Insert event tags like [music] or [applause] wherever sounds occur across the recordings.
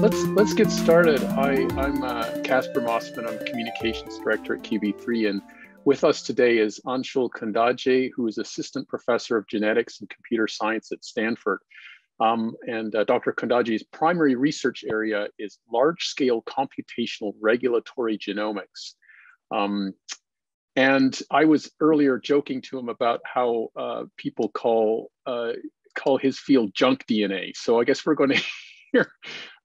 let's let's get started. I, I'm uh, Casper Mossman. I'm Communications Director at QB3, and with us today is Anshul Kundaje, who is Assistant Professor of Genetics and Computer Science at Stanford. Um, and uh, Dr. Kundaje's primary research area is large-scale computational regulatory genomics. Um, and I was earlier joking to him about how uh, people call uh, call his field junk DNA. So I guess we're going [laughs] to hear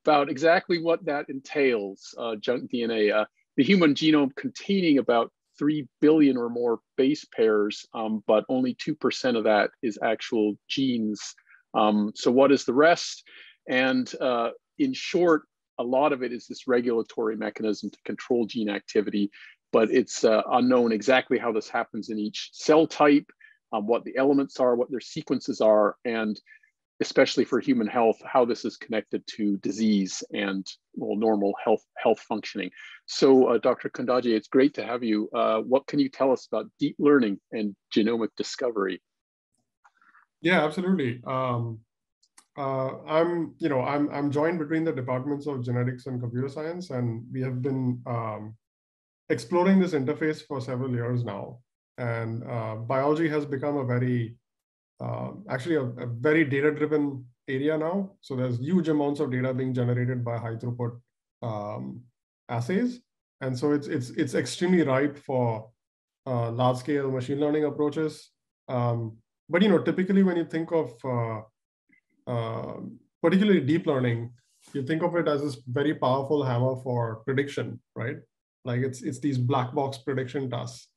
about exactly what that entails, uh, junk DNA. Uh, the human genome containing about 3 billion or more base pairs, um, but only 2% of that is actual genes. Um, so what is the rest? And uh, in short, a lot of it is this regulatory mechanism to control gene activity, but it's uh, unknown exactly how this happens in each cell type, um, what the elements are, what their sequences are, and especially for human health, how this is connected to disease and well, normal health health functioning. So, uh, Dr. Kundaje, it's great to have you. Uh, what can you tell us about deep learning and genomic discovery? Yeah, absolutely. Um, uh, I'm, you know, I'm I'm joined between the departments of genetics and computer science, and we have been um, exploring this interface for several years now. And uh, biology has become a very uh, actually a, a very data-driven area now. So there's huge amounts of data being generated by high throughput um, assays. And so it's, it's, it's extremely ripe for uh, large scale machine learning approaches. Um, but you know, typically when you think of uh, uh, particularly deep learning, you think of it as this very powerful hammer for prediction, right? Like it's, it's these black box prediction tasks.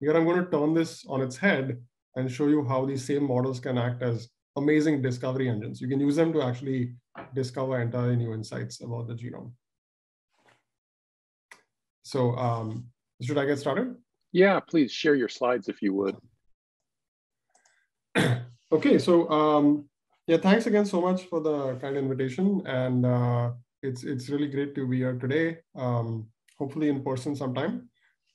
Here I'm going to turn this on its head and show you how these same models can act as amazing discovery engines. You can use them to actually discover entirely new insights about the genome. So um, should I get started? Yeah, please share your slides if you would. [clears throat] okay, so um, yeah, thanks again so much for the kind invitation. And uh, it's, it's really great to be here today, um, hopefully in person sometime.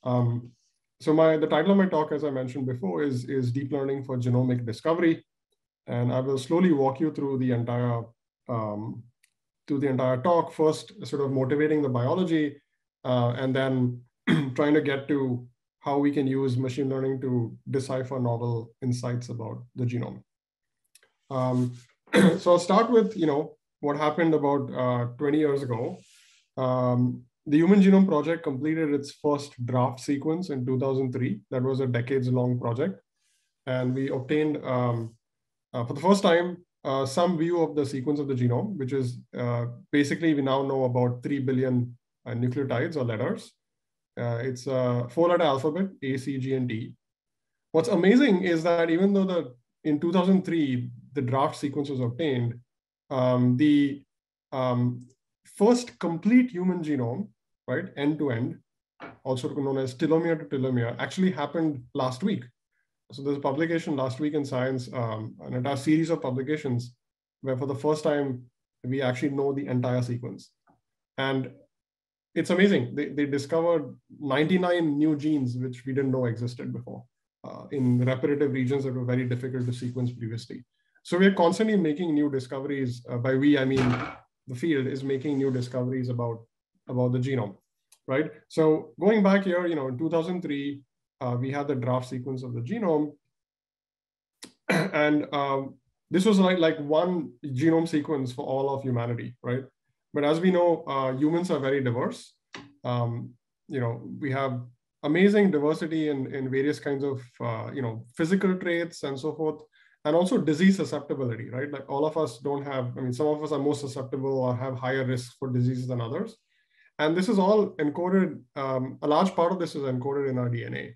Um, so my the title of my talk, as I mentioned before, is, is deep learning for genomic discovery. And I will slowly walk you through the entire um, through the entire talk, first sort of motivating the biology, uh, and then [clears throat] trying to get to how we can use machine learning to decipher novel insights about the genome. Um, [clears throat] so I'll start with, you know, what happened about uh, 20 years ago. Um, the Human Genome Project completed its first draft sequence in 2003. That was a decades long project. And we obtained, um, uh, for the first time, uh, some view of the sequence of the genome, which is uh, basically we now know about 3 billion uh, nucleotides or letters. Uh, it's a four letter alphabet, A, C, G, and T. What's amazing is that even though the in 2003, the draft sequence was obtained, um, the um, first complete human genome, right, end to end, also known as telomere to telomere, actually happened last week. So there's a publication last week in Science, um, an entire series of publications where for the first time, we actually know the entire sequence. And it's amazing. They, they discovered 99 new genes, which we didn't know existed before uh, in repetitive regions that were very difficult to sequence previously. So we're constantly making new discoveries. Uh, by we, I mean the field is making new discoveries about, about the genome, right? So going back here, you know, in 2003, uh, we had the draft sequence of the genome. [clears throat] and um, this was like, like one genome sequence for all of humanity, right? But as we know, uh, humans are very diverse. Um, you know, we have amazing diversity in, in various kinds of, uh, you know, physical traits and so forth and also disease susceptibility, right? Like all of us don't have, I mean, some of us are more susceptible or have higher risk for diseases than others. And this is all encoded, um, a large part of this is encoded in our DNA.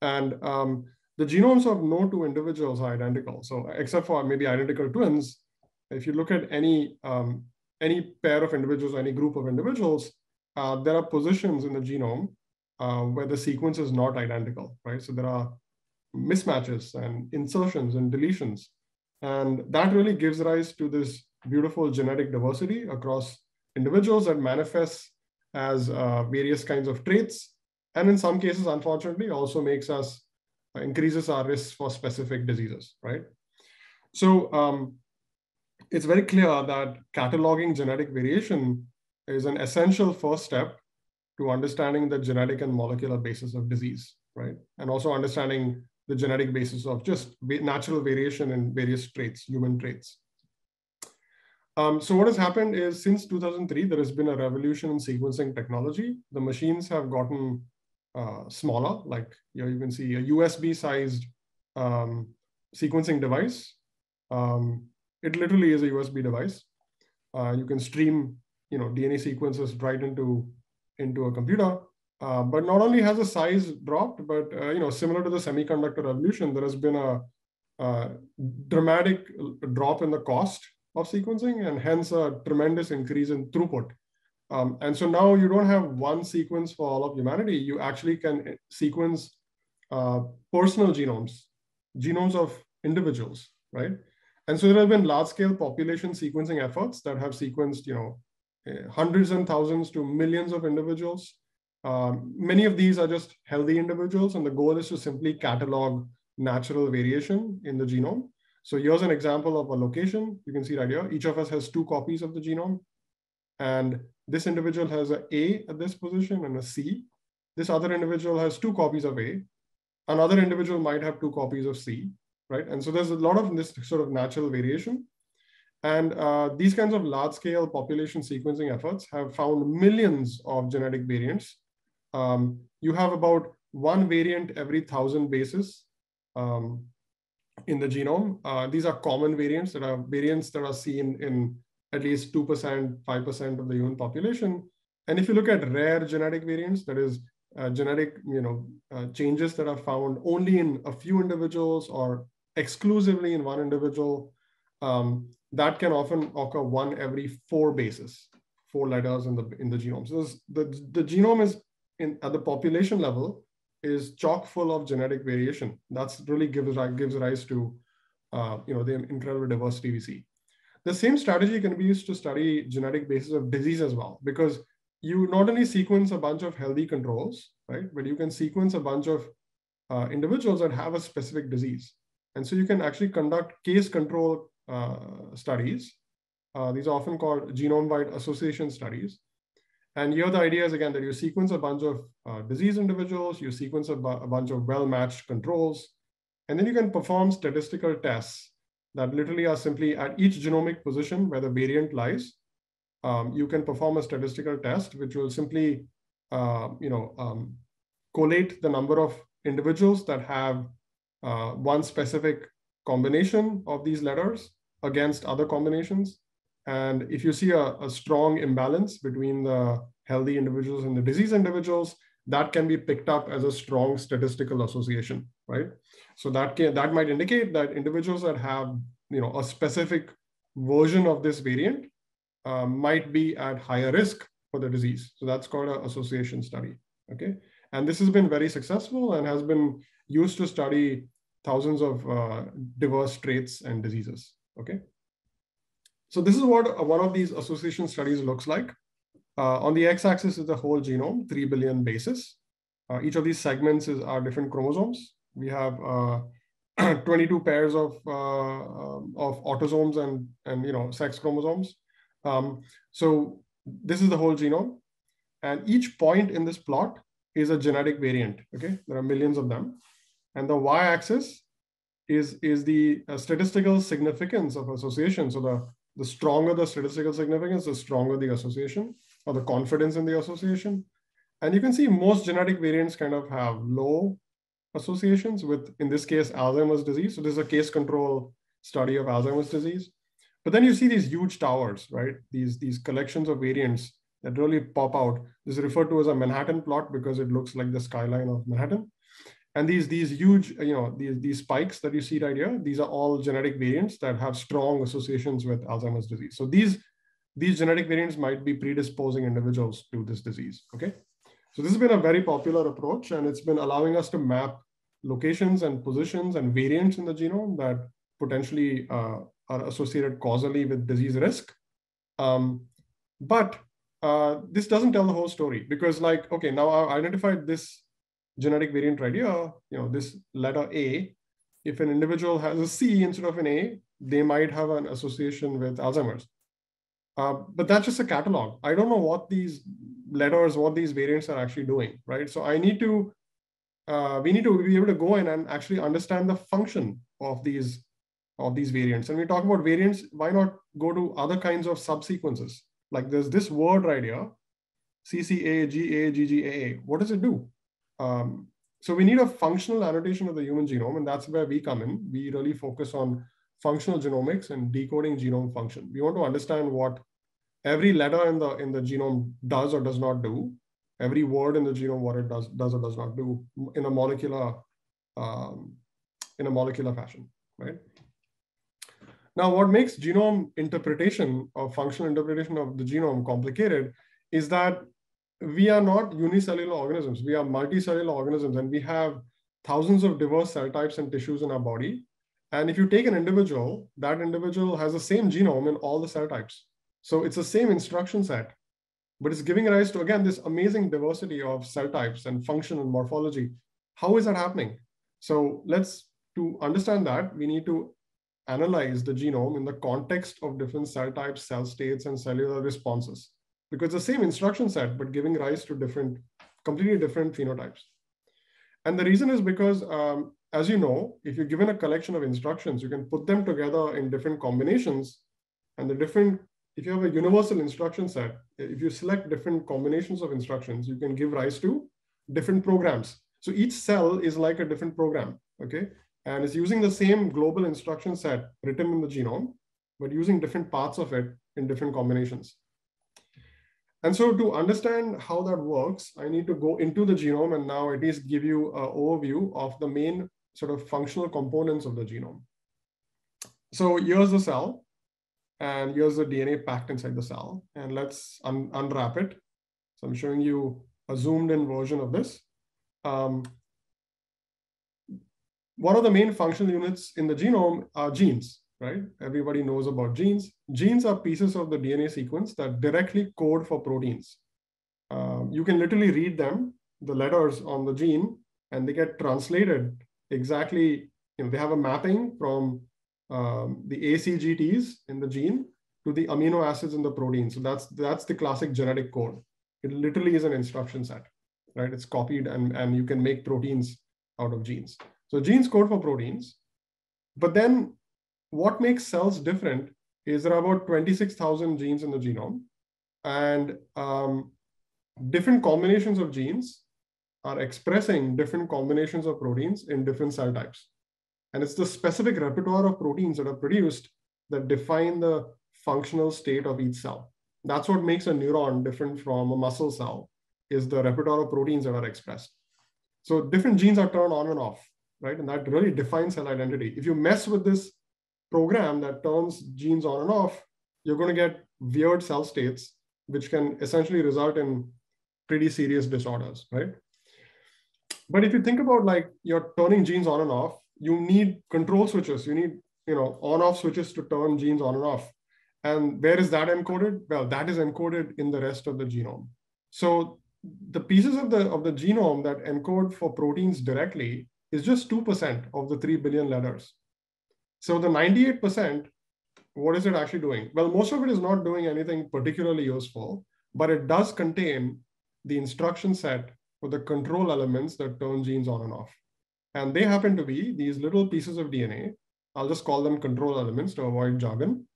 And um, the genomes of no two individuals are identical. So except for maybe identical twins, if you look at any, um, any pair of individuals, any group of individuals, uh, there are positions in the genome uh, where the sequence is not identical, right? So there are mismatches and insertions and deletions. And that really gives rise to this beautiful genetic diversity across individuals that manifests as uh, various kinds of traits. And in some cases, unfortunately, also makes us uh, increases our risk for specific diseases, right? So um, it's very clear that cataloging genetic variation is an essential first step to understanding the genetic and molecular basis of disease, right? And also understanding the genetic basis of just natural variation in various traits, human traits. Um, so what has happened is since 2003, there has been a revolution in sequencing technology. The machines have gotten uh, smaller, like you, know, you can see a USB-sized um, sequencing device. Um, it literally is a USB device. Uh, you can stream, you know, DNA sequences right into into a computer. Uh, but not only has the size dropped, but uh, you know, similar to the semiconductor revolution, there has been a, a dramatic drop in the cost of sequencing and hence a tremendous increase in throughput. Um, and so now you don't have one sequence for all of humanity. You actually can sequence uh, personal genomes, genomes of individuals, right? And so there have been large-scale population sequencing efforts that have sequenced, you know, eh, hundreds and thousands to millions of individuals. Um, many of these are just healthy individuals, and the goal is to simply catalog natural variation in the genome so here's an example of a location. You can see right here. Each of us has two copies of the genome. And this individual has a A at this position and a C. This other individual has two copies of A. Another individual might have two copies of C, right? And so there's a lot of this sort of natural variation. And uh, these kinds of large scale population sequencing efforts have found millions of genetic variants. Um, you have about one variant every thousand bases. Um, in the genome. Uh, these are common variants that are variants that are seen in at least 2%, 5% of the human population. And if you look at rare genetic variants, that is uh, genetic you know, uh, changes that are found only in a few individuals or exclusively in one individual, um, that can often occur one every four bases, four letters in the, in the genome. So the, the genome is in, at the population level is chock full of genetic variation. That's really gives, gives rise to uh, you know, the incredible diversity we see. The same strategy can be used to study genetic basis of disease as well, because you not only sequence a bunch of healthy controls, right, but you can sequence a bunch of uh, individuals that have a specific disease. And so you can actually conduct case control uh, studies. Uh, these are often called genome-wide association studies, and here the idea is again that you sequence a bunch of uh, disease individuals, you sequence a, a bunch of well-matched controls, and then you can perform statistical tests that literally are simply at each genomic position where the variant lies. Um, you can perform a statistical test, which will simply, uh, you know, um, collate the number of individuals that have uh, one specific combination of these letters against other combinations. And if you see a, a strong imbalance between the healthy individuals and the disease individuals, that can be picked up as a strong statistical association, right? So that can that might indicate that individuals that have you know a specific version of this variant uh, might be at higher risk for the disease. So that's called an association study. Okay, and this has been very successful and has been used to study thousands of uh, diverse traits and diseases. Okay. So this is what one of these association studies looks like. Uh, on the x-axis is the whole genome, 3 billion bases. Uh, each of these segments is our different chromosomes. We have uh, [clears throat] 22 pairs of, uh, um, of autosomes and, and you know, sex chromosomes. Um, so this is the whole genome. And each point in this plot is a genetic variant, okay? There are millions of them. And the y-axis is, is the uh, statistical significance of association. So the the stronger the statistical significance, the stronger the association or the confidence in the association. And you can see most genetic variants kind of have low associations with, in this case, Alzheimer's disease. So this is a case control study of Alzheimer's disease. But then you see these huge towers, right? These, these collections of variants that really pop out. This is referred to as a Manhattan plot because it looks like the skyline of Manhattan. And these, these huge, you know, these, these spikes that you see right here, these are all genetic variants that have strong associations with Alzheimer's disease. So these, these genetic variants might be predisposing individuals to this disease, okay? So this has been a very popular approach and it's been allowing us to map locations and positions and variants in the genome that potentially uh, are associated causally with disease risk. Um, but uh, this doesn't tell the whole story because like, okay, now I've identified this genetic variant right here, you know, this letter A, if an individual has a C instead of an A, they might have an association with Alzheimer's. Uh, but that's just a catalog. I don't know what these letters, what these variants are actually doing, right? So I need to, uh, we need to be able to go in and actually understand the function of these of these variants. And we talk about variants, why not go to other kinds of subsequences? Like there's this word right here, CCA, What does it do? Um, so we need a functional annotation of the human genome, and that's where we come in. We really focus on functional genomics and decoding genome function. We want to understand what every letter in the in the genome does or does not do, every word in the genome what it does does or does not do in a molecular um, in a molecular fashion, right? Now, what makes genome interpretation or functional interpretation of the genome complicated is that we are not unicellular organisms. We are multicellular organisms, and we have thousands of diverse cell types and tissues in our body. And if you take an individual, that individual has the same genome in all the cell types. So it's the same instruction set, but it's giving rise to, again, this amazing diversity of cell types and function and morphology. How is that happening? So let's, to understand that, we need to analyze the genome in the context of different cell types, cell states, and cellular responses because the same instruction set, but giving rise to different, completely different phenotypes. And the reason is because, um, as you know, if you're given a collection of instructions, you can put them together in different combinations. And the different, if you have a universal instruction set, if you select different combinations of instructions, you can give rise to different programs. So each cell is like a different program, okay? And it's using the same global instruction set written in the genome, but using different parts of it in different combinations. And so to understand how that works, I need to go into the genome and now at least give you an overview of the main sort of functional components of the genome. So here's the cell, and here's the DNA packed inside the cell. And let's un unwrap it. So I'm showing you a zoomed in version of this. Um, one of the main functional units in the genome are genes right? Everybody knows about genes. Genes are pieces of the DNA sequence that directly code for proteins. Um, you can literally read them, the letters on the gene, and they get translated exactly. You know, they have a mapping from um, the ACGTs in the gene to the amino acids in the protein. So that's that's the classic genetic code. It literally is an instruction set, right? It's copied and, and you can make proteins out of genes. So genes code for proteins. But then what makes cells different is there are about 26,000 genes in the genome, and um, different combinations of genes are expressing different combinations of proteins in different cell types. And it's the specific repertoire of proteins that are produced that define the functional state of each cell. That's what makes a neuron different from a muscle cell, is the repertoire of proteins that are expressed. So different genes are turned on and off, right? And that really defines cell identity. If you mess with this program that turns genes on and off, you're going to get weird cell states, which can essentially result in pretty serious disorders, right? But if you think about like you're turning genes on and off, you need control switches. You need, you know, on-off switches to turn genes on and off. And where is that encoded? Well, that is encoded in the rest of the genome. So the pieces of the of the genome that encode for proteins directly is just 2% of the 3 billion letters. So the 98%, what is it actually doing? Well, most of it is not doing anything particularly useful, but it does contain the instruction set for the control elements that turn genes on and off. And they happen to be these little pieces of DNA. I'll just call them control elements to avoid jargon.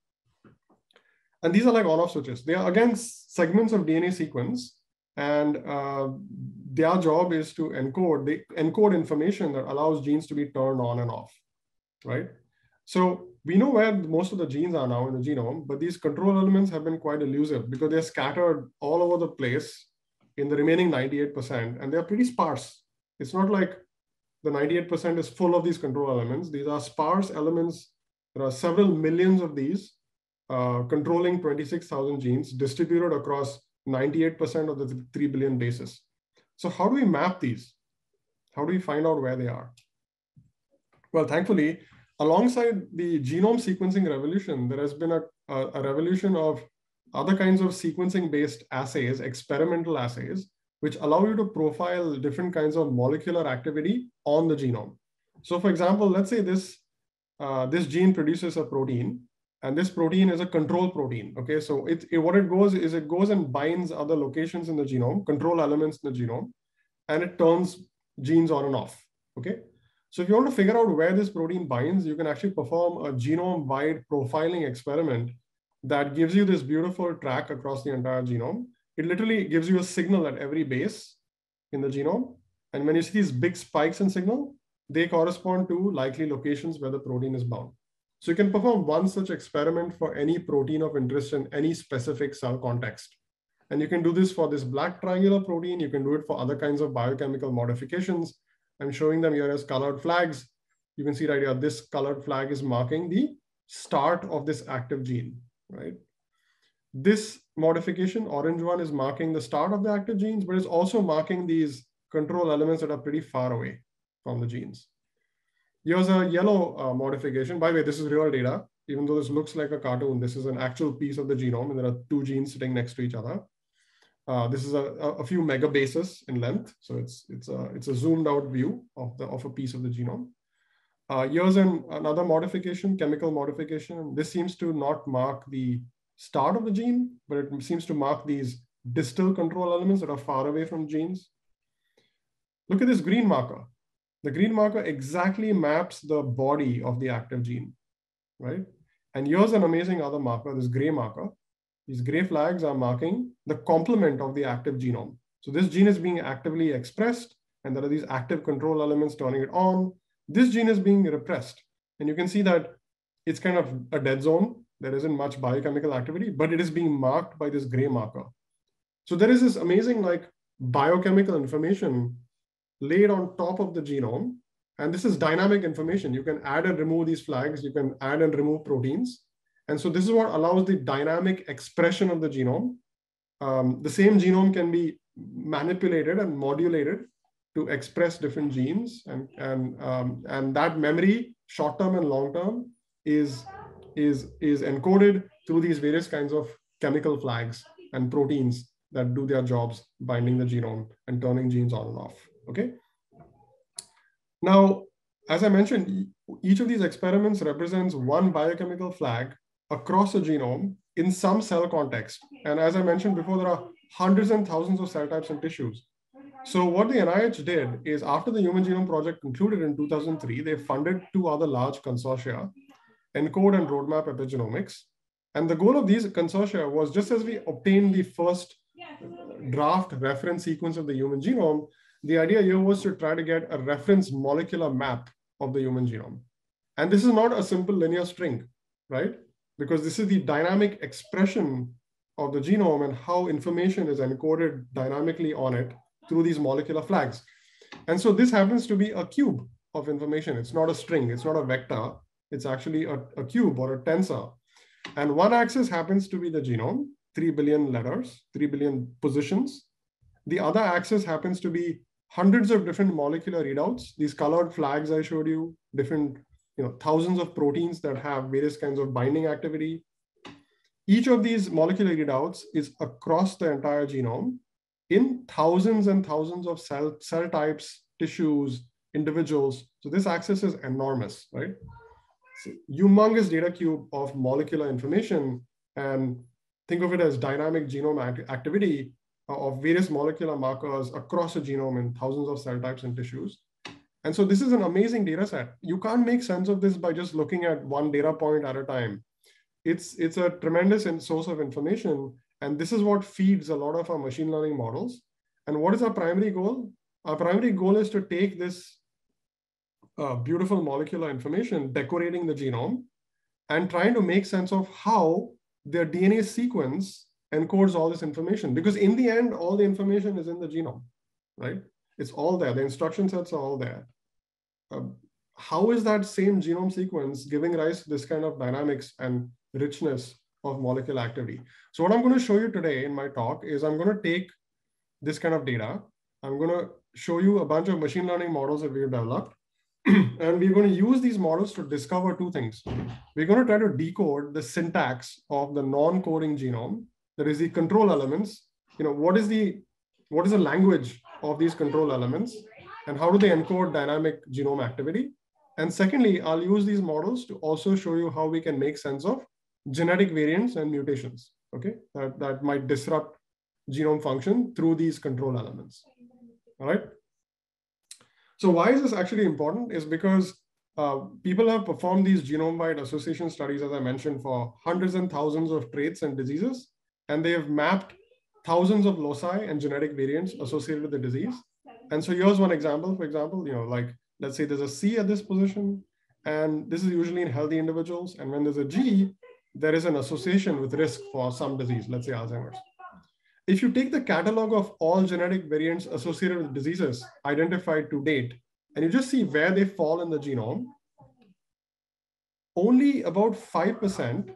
And these are like on-off switches. They are, again, segments of DNA sequence. And uh, their job is to encode, they encode information that allows genes to be turned on and off, right? So we know where most of the genes are now in the genome, but these control elements have been quite elusive because they're scattered all over the place in the remaining 98%, and they're pretty sparse. It's not like the 98% is full of these control elements. These are sparse elements. There are several millions of these uh, controlling 26,000 genes distributed across 98% of the 3 billion bases. So how do we map these? How do we find out where they are? Well, thankfully, alongside the genome sequencing revolution, there has been a, a, a revolution of other kinds of sequencing based assays, experimental assays, which allow you to profile different kinds of molecular activity on the genome. So for example, let's say this, uh, this gene produces a protein And this protein is a control protein. Okay, so it, it, what it goes is it goes and binds other locations in the genome, control elements in the genome, and it turns genes on and off. Okay, so if you want to figure out where this protein binds, you can actually perform a genome-wide profiling experiment that gives you this beautiful track across the entire genome. It literally gives you a signal at every base in the genome. And when you see these big spikes in signal, they correspond to likely locations where the protein is bound. So you can perform one such experiment for any protein of interest in any specific cell context. And you can do this for this black triangular protein. You can do it for other kinds of biochemical modifications. I'm showing them here as colored flags. You can see right here, this colored flag is marking the start of this active gene, right? This modification, orange one, is marking the start of the active genes, but it's also marking these control elements that are pretty far away from the genes. Here's a yellow uh, modification. By the way, this is real data. Even though this looks like a cartoon, this is an actual piece of the genome, and there are two genes sitting next to each other. Uh, this is a, a, few megabases in length, so it's it's a it's a zoomed out view of the of a piece of the genome. Uh, here's an, another modification, chemical modification. This seems to not mark the start of the gene, but it seems to mark these distal control elements that are far away from genes. Look at this green marker. The green marker exactly maps the body of the active gene, right? And here's an amazing other marker, this gray marker. These gray flags are marking the complement of the active genome. So this gene is being actively expressed, and there are these active control elements turning it on. This gene is being repressed. And you can see that it's kind of a dead zone. There isn't much biochemical activity, but it is being marked by this gray marker. So there is this amazing like biochemical information laid on top of the genome. And this is dynamic information. You can add and remove these flags. You can add and remove proteins. And so this is what allows the dynamic expression of the genome. Um, the same genome can be manipulated and modulated to express different genes. And, and, um, and that memory, short-term and long-term, is, is, is encoded through these various kinds of chemical flags and proteins that do their jobs binding the genome and turning genes on and off, okay? Now, as I mentioned, each of these experiments represents one biochemical flag across a genome in some cell context. And as I mentioned before, there are hundreds and thousands of cell types and tissues. So what the NIH did is after the Human Genome Project concluded in 2003, they funded two other large consortia, ENCODE and Roadmap Epigenomics. And the goal of these consortia was just as we obtained the first draft reference sequence of the human genome, the idea here was to try to get a reference molecular map of the human genome. And this is not a simple linear string, right? Because this is the dynamic expression of the genome and how information is encoded dynamically on it through these molecular flags. And so this happens to be a cube of information. It's not a string, it's not a vector, it's actually a, a cube or a tensor. And one axis happens to be the genome, 3 billion letters, 3 billion positions. The other axis happens to be hundreds of different molecular readouts. These colored flags I showed you, different you know, thousands of proteins that have various kinds of binding activity. Each of these molecular readouts is across the entire genome in thousands and thousands of cell, cell types, tissues, individuals. So this axis is enormous, right? humongous data cube of molecular information and think of it as dynamic genome act activity uh, of various molecular markers across the genome in thousands of cell types and tissues. And so this is an amazing data set. You can't make sense of this by just looking at one data point at a time. It's, it's a tremendous source of information. And this is what feeds a lot of our machine learning models. And what is our primary goal? Our primary goal is to take this uh, beautiful molecular information, decorating the genome, and trying to make sense of how their DNA sequence encodes all this information. Because in the end, all the information is in the genome, right? It's all there. The instruction sets are all there. Um, how is that same genome sequence giving rise to this kind of dynamics and richness of molecular activity? So what I'm going to show you today in my talk is I'm going to take this kind of data. I'm going to show you a bunch of machine learning models that we've developed. [clears throat] and we're going to use these models to discover two things. We're going to try to decode the syntax of the non-coding genome. That is the control elements. You know, what is the what is the language of these control elements? And how do they encode dynamic genome activity? And secondly, I'll use these models to also show you how we can make sense of genetic variants and mutations, okay, that, that might disrupt genome function through these control elements, all right? So why is this actually important is because uh, people have performed these genome-wide association studies, as I mentioned, for hundreds and thousands of traits and diseases, and they have mapped thousands of loci and genetic variants associated with the disease. And so here's one example, for example, you know, like let's say there's a C at this position, and this is usually in healthy individuals. And when there's a G, there is an association with risk for some disease, let's say Alzheimer's. If you take the catalog of all genetic variants associated with diseases identified to date, and you just see where they fall in the genome, only about 5%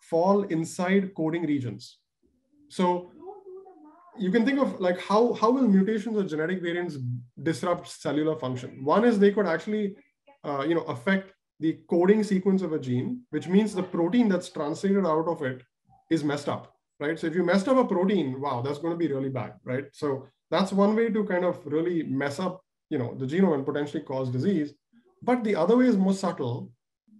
fall inside coding regions. So you can think of like how, how will mutations or genetic variants disrupt cellular function? One is they could actually uh, you know, affect the coding sequence of a gene, which means the protein that's translated out of it is messed up, right? So if you messed up a protein, wow, that's going to be really bad, right? So that's one way to kind of really mess up, you know, the genome and potentially cause disease. But the other way is more subtle.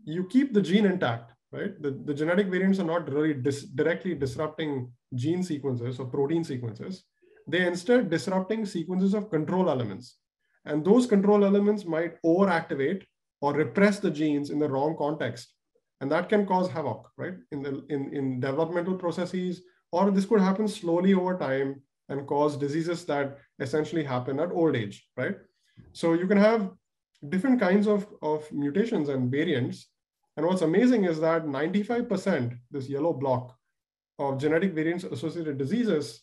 You keep the gene intact, right? The, the genetic variants are not really dis directly disrupting gene sequences or protein sequences. They're instead disrupting sequences of control elements. And those control elements might overactivate or repress the genes in the wrong context. And that can cause havoc, right? In, the, in, in developmental processes, or this could happen slowly over time and cause diseases that essentially happen at old age, right? So you can have different kinds of, of mutations and variants. And what's amazing is that 95%, this yellow block of genetic variants associated diseases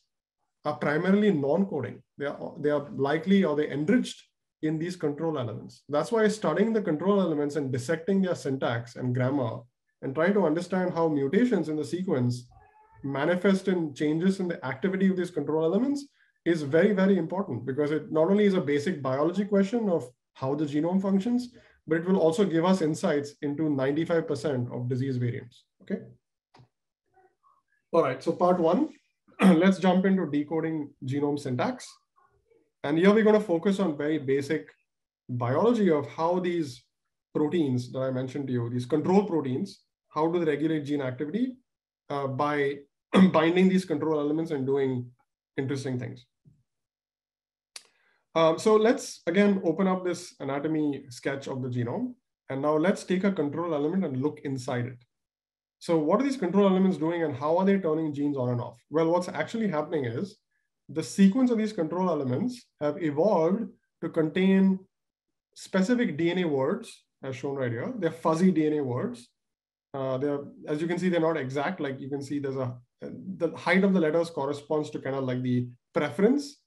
are primarily non-coding. They are, they are likely or they enriched in these control elements. That's why studying the control elements and dissecting their syntax and grammar and trying to understand how mutations in the sequence manifest in changes in the activity of these control elements is very, very important because it not only is a basic biology question of how the genome functions, but it will also give us insights into 95% of disease variants, okay? All right, so part one, [clears throat] let's jump into decoding genome syntax. And here we're going to focus on very basic biology of how these proteins that I mentioned to you, these control proteins, how do they regulate gene activity uh, by [clears throat] binding these control elements and doing interesting things. Um, so let's again open up this anatomy sketch of the genome. And now let's take a control element and look inside it. So what are these control elements doing and how are they turning genes on and off? Well, what's actually happening is the sequence of these control elements have evolved to contain specific DNA words, as shown right here. They're fuzzy DNA words. Uh, they're, as you can see, they're not exact. Like you can see, there's a the height of the letters corresponds to kind of like the preference.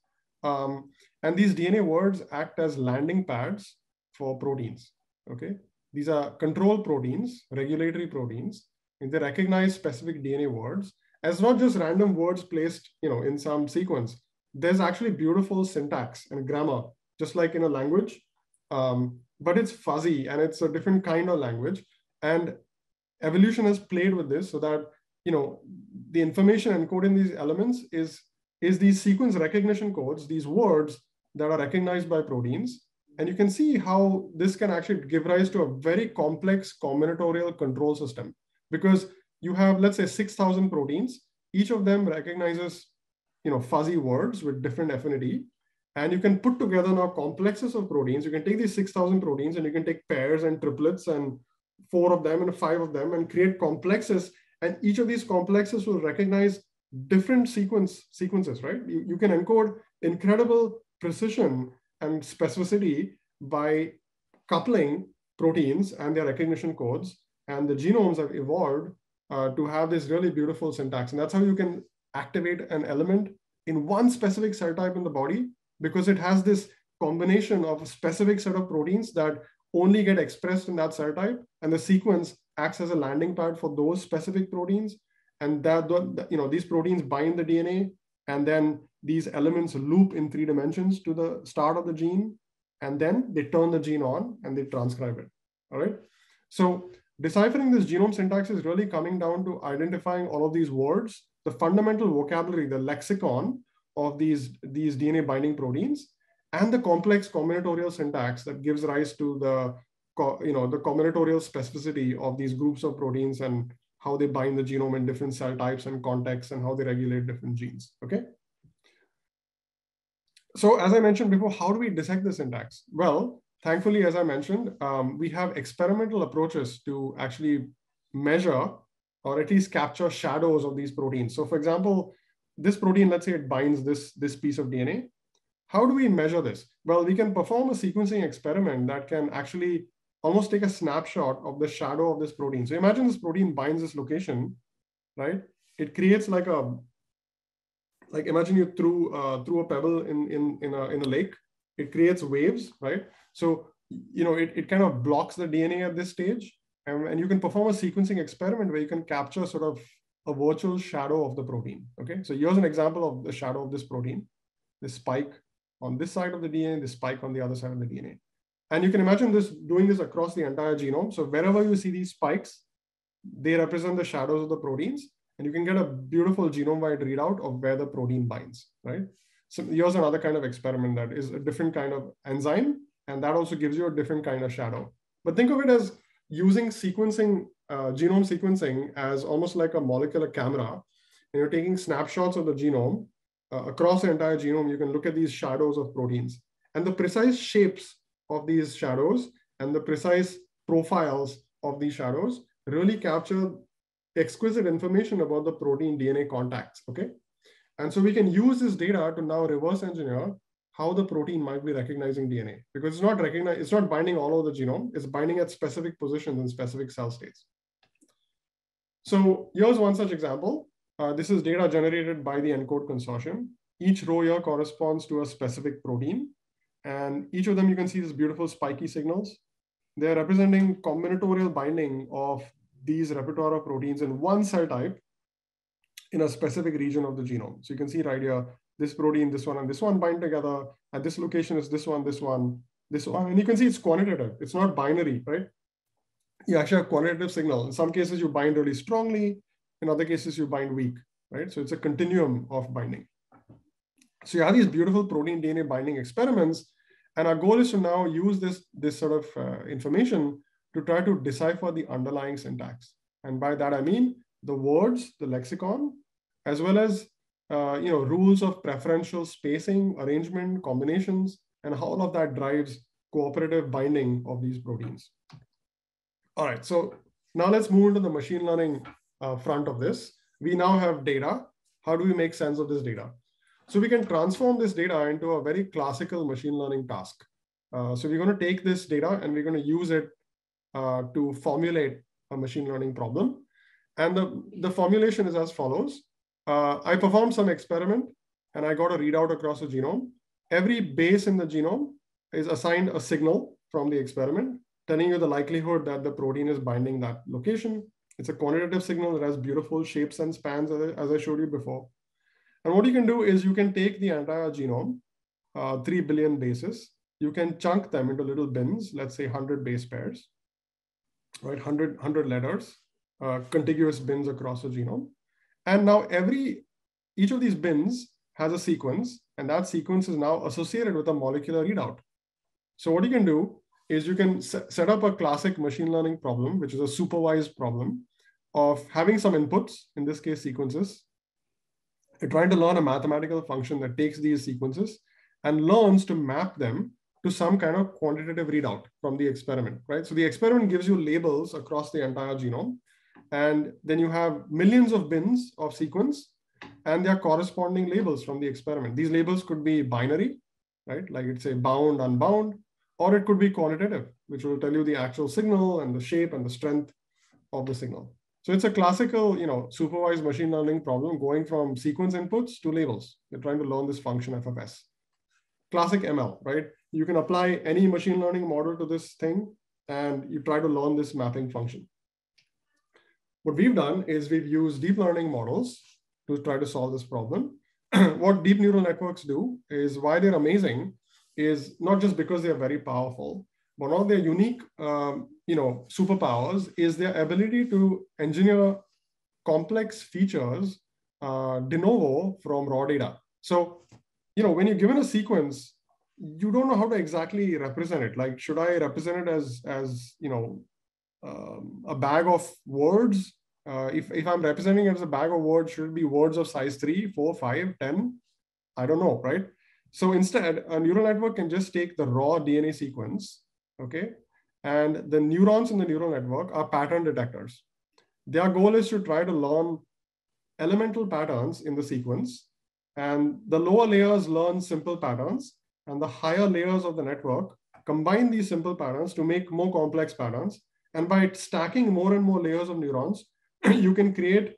Um, and these DNA words act as landing pads for proteins. Okay, these are control proteins, regulatory proteins, and they recognize specific DNA words as not just random words placed you know in some sequence. There's actually beautiful syntax and grammar just like in a language. Um, but it's fuzzy and it's a different kind of language. And evolution has played with this so that you know the information encoded in these elements is is these sequence recognition codes these words that are recognized by proteins and you can see how this can actually give rise to a very complex combinatorial control system because you have, let's say, 6,000 proteins. Each of them recognizes you know, fuzzy words with different affinity. And you can put together now complexes of proteins. You can take these 6,000 proteins and you can take pairs and triplets and four of them and five of them and create complexes. And each of these complexes will recognize different sequence sequences, right? You, you can encode incredible precision and specificity by coupling proteins and their recognition codes. And the genomes have evolved uh, to have this really beautiful syntax. And that's how you can activate an element in one specific cell type in the body because it has this combination of a specific set of proteins that only get expressed in that cell type. And the sequence acts as a landing pad for those specific proteins. And that, you know, these proteins bind the DNA and then these elements loop in three dimensions to the start of the gene. And then they turn the gene on and they transcribe it. All right. So Deciphering this genome syntax is really coming down to identifying all of these words, the fundamental vocabulary, the lexicon of these, these DNA binding proteins, and the complex combinatorial syntax that gives rise to the, you know, the combinatorial specificity of these groups of proteins and how they bind the genome in different cell types and contexts and how they regulate different genes, okay? So as I mentioned before, how do we dissect the syntax? Well, thankfully, as I mentioned, um, we have experimental approaches to actually measure or at least capture shadows of these proteins. So for example, this protein, let's say it binds this, this piece of DNA. How do we measure this? Well, we can perform a sequencing experiment that can actually almost take a snapshot of the shadow of this protein. So imagine this protein binds this location, right? It creates like a, like imagine you threw uh, threw a pebble in in in a in a lake. It creates waves, right? So you know it, it kind of blocks the DNA at this stage, and, and you can perform a sequencing experiment where you can capture sort of a virtual shadow of the protein. Okay, so here's an example of the shadow of this protein, this spike on this side of the DNA, this spike on the other side of the DNA. And you can imagine this doing this across the entire genome. So wherever you see these spikes, they represent the shadows of the proteins, and you can get a beautiful genome-wide readout of where the protein binds, right? So here's another kind of experiment that is a different kind of enzyme, and that also gives you a different kind of shadow. But think of it as using sequencing, uh, genome sequencing as almost like a molecular camera, and you're taking snapshots of the genome uh, across the entire genome. You can look at these shadows of proteins and the precise shapes of these shadows and the precise profiles of these shadows really capture exquisite information about the protein DNA contacts, okay? And so we can use this data to now reverse engineer how the protein might be recognizing DNA because it's not recognize, it's not binding all over the genome, it's binding at specific positions in specific cell states. So here's one such example. Uh, this is data generated by the ENCODE consortium. Each row here corresponds to a specific protein. And each of them, you can see these beautiful spiky signals. They're representing combinatorial binding of these repertoire of proteins in one cell type in a specific region of the genome. So you can see right here, this protein, this one, and this one bind together. At this location is this one, this one, this one. And you can see it's quantitative. It's not binary, right? You actually have quantitative signal. In some cases, you bind really strongly. In other cases, you bind weak, right? So it's a continuum of binding. So you have these beautiful protein DNA binding experiments and our goal is to now use this, this sort of uh, information to try to decipher the underlying syntax. And by that, I mean the words, the lexicon, as well as uh, you know, rules of preferential spacing, arrangement, combinations, and how all of that drives cooperative binding of these proteins. All right, so now let's move into the machine learning uh, front of this. We now have data. How do we make sense of this data? So we can transform this data into a very classical machine learning task. Uh, so we're going to take this data and we're going to use it uh, to formulate a machine learning problem. And the, the formulation is as follows. Uh, I performed some experiment and I got a readout across the genome. Every base in the genome is assigned a signal from the experiment telling you the likelihood that the protein is binding that location. It's a quantitative signal that has beautiful shapes and spans as I, showed you before. And what you can do is you can take the entire genome, uh, 3 billion bases, you can chunk them into little bins, let's say 100 base pairs, right? 100, 100 letters, uh, contiguous bins across the genome. And now every, each of these bins has a sequence, and that sequence is now associated with a molecular readout. So what you can do is you can set up a classic machine learning problem, which is a supervised problem of having some inputs, in this case sequences, trying to learn a mathematical function that takes these sequences and learns to map them to some kind of quantitative readout from the experiment, right? So the experiment gives you labels across the entire genome. And then you have millions of bins of sequence and their corresponding labels from the experiment. These labels could be binary, right? Like it's a bound, unbound, or it could be quantitative, which will tell you the actual signal and the shape and the strength of the signal. So it's a classical, you know, supervised machine learning problem going from sequence inputs to labels. You're trying to learn this function FFS. Classic ML, right? You can apply any machine learning model to this thing and you try to learn this mapping function. What we've done is we've used deep learning models to try to solve this problem. [clears throat] what deep neural networks do is why they're amazing is not just because they're very powerful, one of their unique um, you know superpowers is their ability to engineer complex features uh, de novo from raw data so you know when you're given a sequence you don't know how to exactly represent it like should i represent it as as you know um, a bag of words Uh, if, if I'm representing it as a bag of words, should it be words of size three, four, five, 10? I don't know, right? So instead, a neural network can just take the raw DNA sequence, okay? And the neurons in the neural network are pattern detectors. Their goal is to try to learn elemental patterns in the sequence. And the lower layers learn simple patterns, and the higher layers of the network combine these simple patterns to make more complex patterns. And by stacking more and more layers of neurons, [clears throat] you can create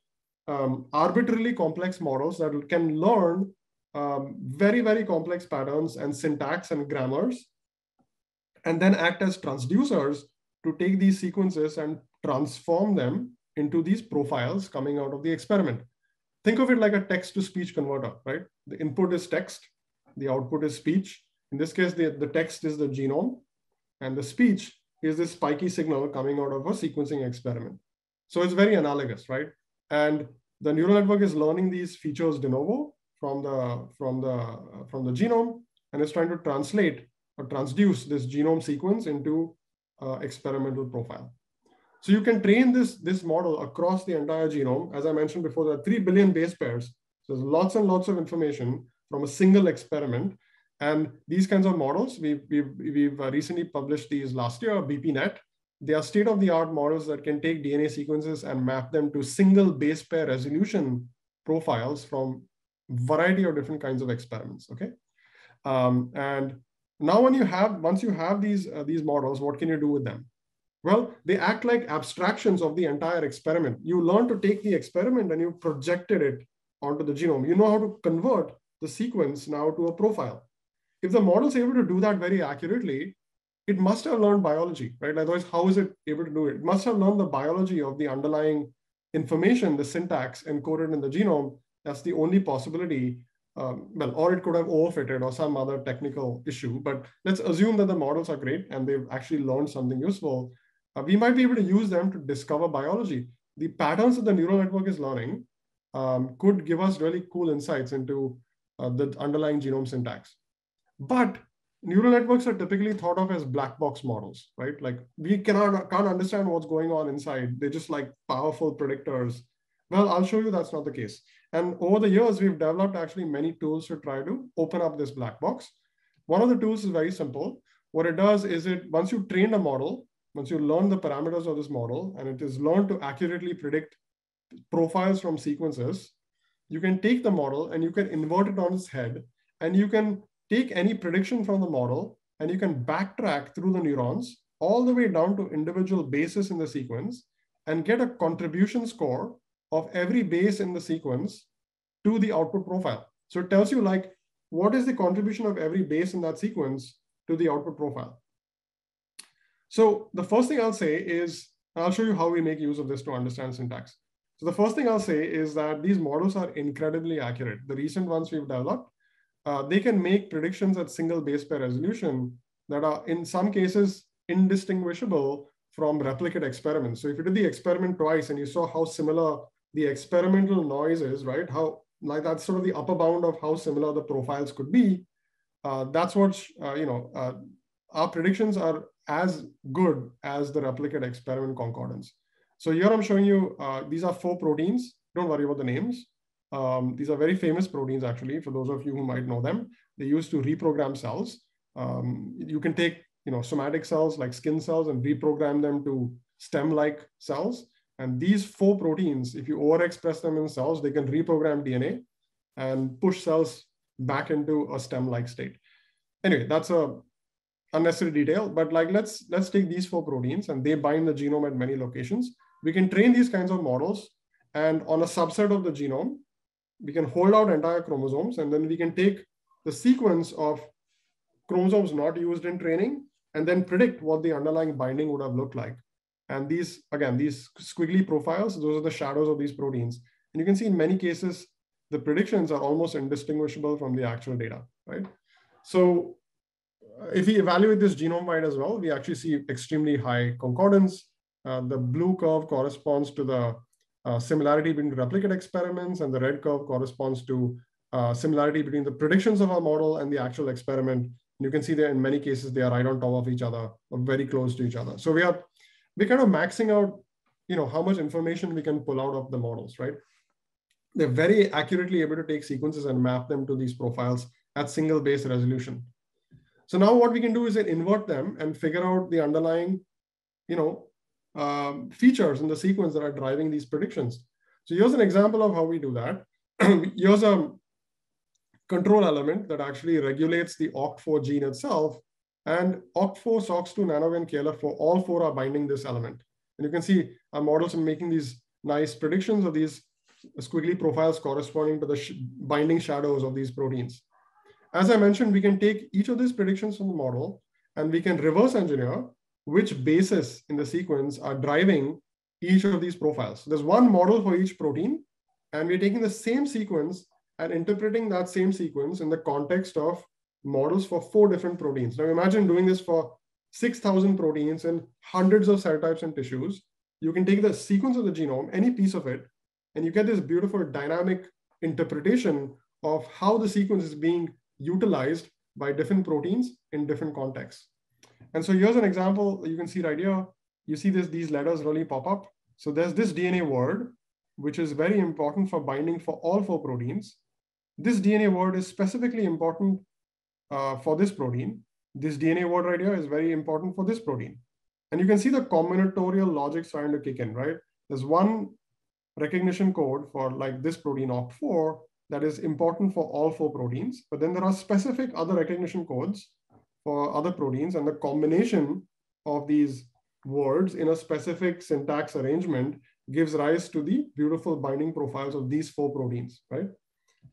um, arbitrarily complex models that can learn um, very, very complex patterns and syntax and grammars, and then act as transducers to take these sequences and transform them into these profiles coming out of the experiment. Think of it like a text to speech converter, right? The input is text, the output is speech. In this case, the, the text is the genome, and the speech is this spiky signal coming out of a sequencing experiment. So it's very analogous, right? And the neural network is learning these features de novo from the, from the, from the genome, and is trying to translate or transduce this genome sequence into uh, experimental profile. So you can train this, this model across the entire genome. As I mentioned before, there are 3 billion base pairs. So there's lots and lots of information from a single experiment. And these kinds of models, we've, we've, we've uh, recently published these last year, BPNet. They are state-of-the-art models that can take DNA sequences and map them to single base pair resolution profiles from variety of different kinds of experiments, okay? Um, and now when you have, once you have these, uh, these models, what can you do with them? Well, they act like abstractions of the entire experiment. You learn to take the experiment and you projected it onto the genome. You know how to convert the sequence now to a profile. If the model is able to do that very accurately, it must have learned biology, right? Otherwise, how is it able to do it? It must have learned the biology of the underlying information, the syntax encoded in the genome. That's the only possibility. Um, well, or it could have overfitted or some other technical issue. But let's assume that the models are great and they've actually learned something useful uh, we might be able to use them to discover biology. The patterns that the neural network is learning um, could give us really cool insights into uh, the underlying genome syntax. But neural networks are typically thought of as black box models, right? Like we cannot can't understand what's going on inside. They're just like powerful predictors. Well, I'll show you that's not the case. And over the years, we've developed actually many tools to try to open up this black box. One of the tools is very simple. What it does is it once you train a model, once you learn the parameters of this model and it is learned to accurately predict profiles from sequences, you can take the model and you can invert it on its head and you can take any prediction from the model and you can backtrack through the neurons all the way down to individual bases in the sequence and get a contribution score of every base in the sequence to the output profile. So it tells you like, what is the contribution of every base in that sequence to the output profile? So the first thing I'll say is, I'll show you how we make use of this to understand syntax. So the first thing I'll say is that these models are incredibly accurate. The recent ones we've developed, uh, they can make predictions at single base pair resolution that are in some cases indistinguishable from replicate experiments. So if you did the experiment twice and you saw how similar the experimental noise is, right? How like that's sort of the upper bound of how similar the profiles could be. Uh, that's what uh, you know. Uh, our predictions are as good as the replicate experiment concordance. So here I'm showing you, uh, these are four proteins. Don't worry about the names. Um, these are very famous proteins, actually, for those of you who might know them. They used to reprogram cells. Um, you can take you know, somatic cells like skin cells and reprogram them to stem-like cells. And these four proteins, if you overexpress them in cells, they can reprogram DNA and push cells back into a stem-like state. Anyway, that's a unnecessary detail, but like let's let's take these four proteins and they bind the genome at many locations. We can train these kinds of models and on a subset of the genome, we can hold out entire chromosomes and then we can take the sequence of chromosomes not used in training and then predict what the underlying binding would have looked like. And these, again, these squiggly profiles, those are the shadows of these proteins. And you can see in many cases, the predictions are almost indistinguishable from the actual data, right? So if we evaluate this genome-wide as well, we actually see extremely high concordance. Uh, the blue curve corresponds to the uh, similarity between replicate experiments, and the red curve corresponds to uh, similarity between the predictions of our model and the actual experiment. And you can see that in many cases, they are right on top of each other or very close to each other. So we are we're kind of maxing out you know, how much information we can pull out of the models, right? They're very accurately able to take sequences and map them to these profiles at single base resolution. So now what we can do is invert them and figure out the underlying, you know, um, features in the sequence that are driving these predictions. So here's an example of how we do that. [clears throat] here's a control element that actually regulates the OCT4 gene itself. And OCT4, SOX2, NANOG, and KLF4, all four are binding this element. And you can see our models are making these nice predictions of these squiggly profiles corresponding to the sh binding shadows of these proteins. As I mentioned, we can take each of these predictions from the model and we can reverse engineer which bases in the sequence are driving each of these profiles. So there's one model for each protein, and we're taking the same sequence and interpreting that same sequence in the context of models for four different proteins. Now imagine doing this for 6,000 proteins and hundreds of cell types and tissues. You can take the sequence of the genome, any piece of it, and you get this beautiful dynamic interpretation of how the sequence is being utilized by different proteins in different contexts. And so here's an example you can see right here. You see this, these letters really pop up. So there's this DNA word, which is very important for binding for all four proteins. This DNA word is specifically important uh, for this protein this DNA word right here is very important for this protein. And you can see the combinatorial logic starting to kick in, right? There's one recognition code for like this protein OCT4 that is important for all four proteins, but then there are specific other recognition codes for other proteins and the combination of these words in a specific syntax arrangement gives rise to the beautiful binding profiles of these four proteins, right?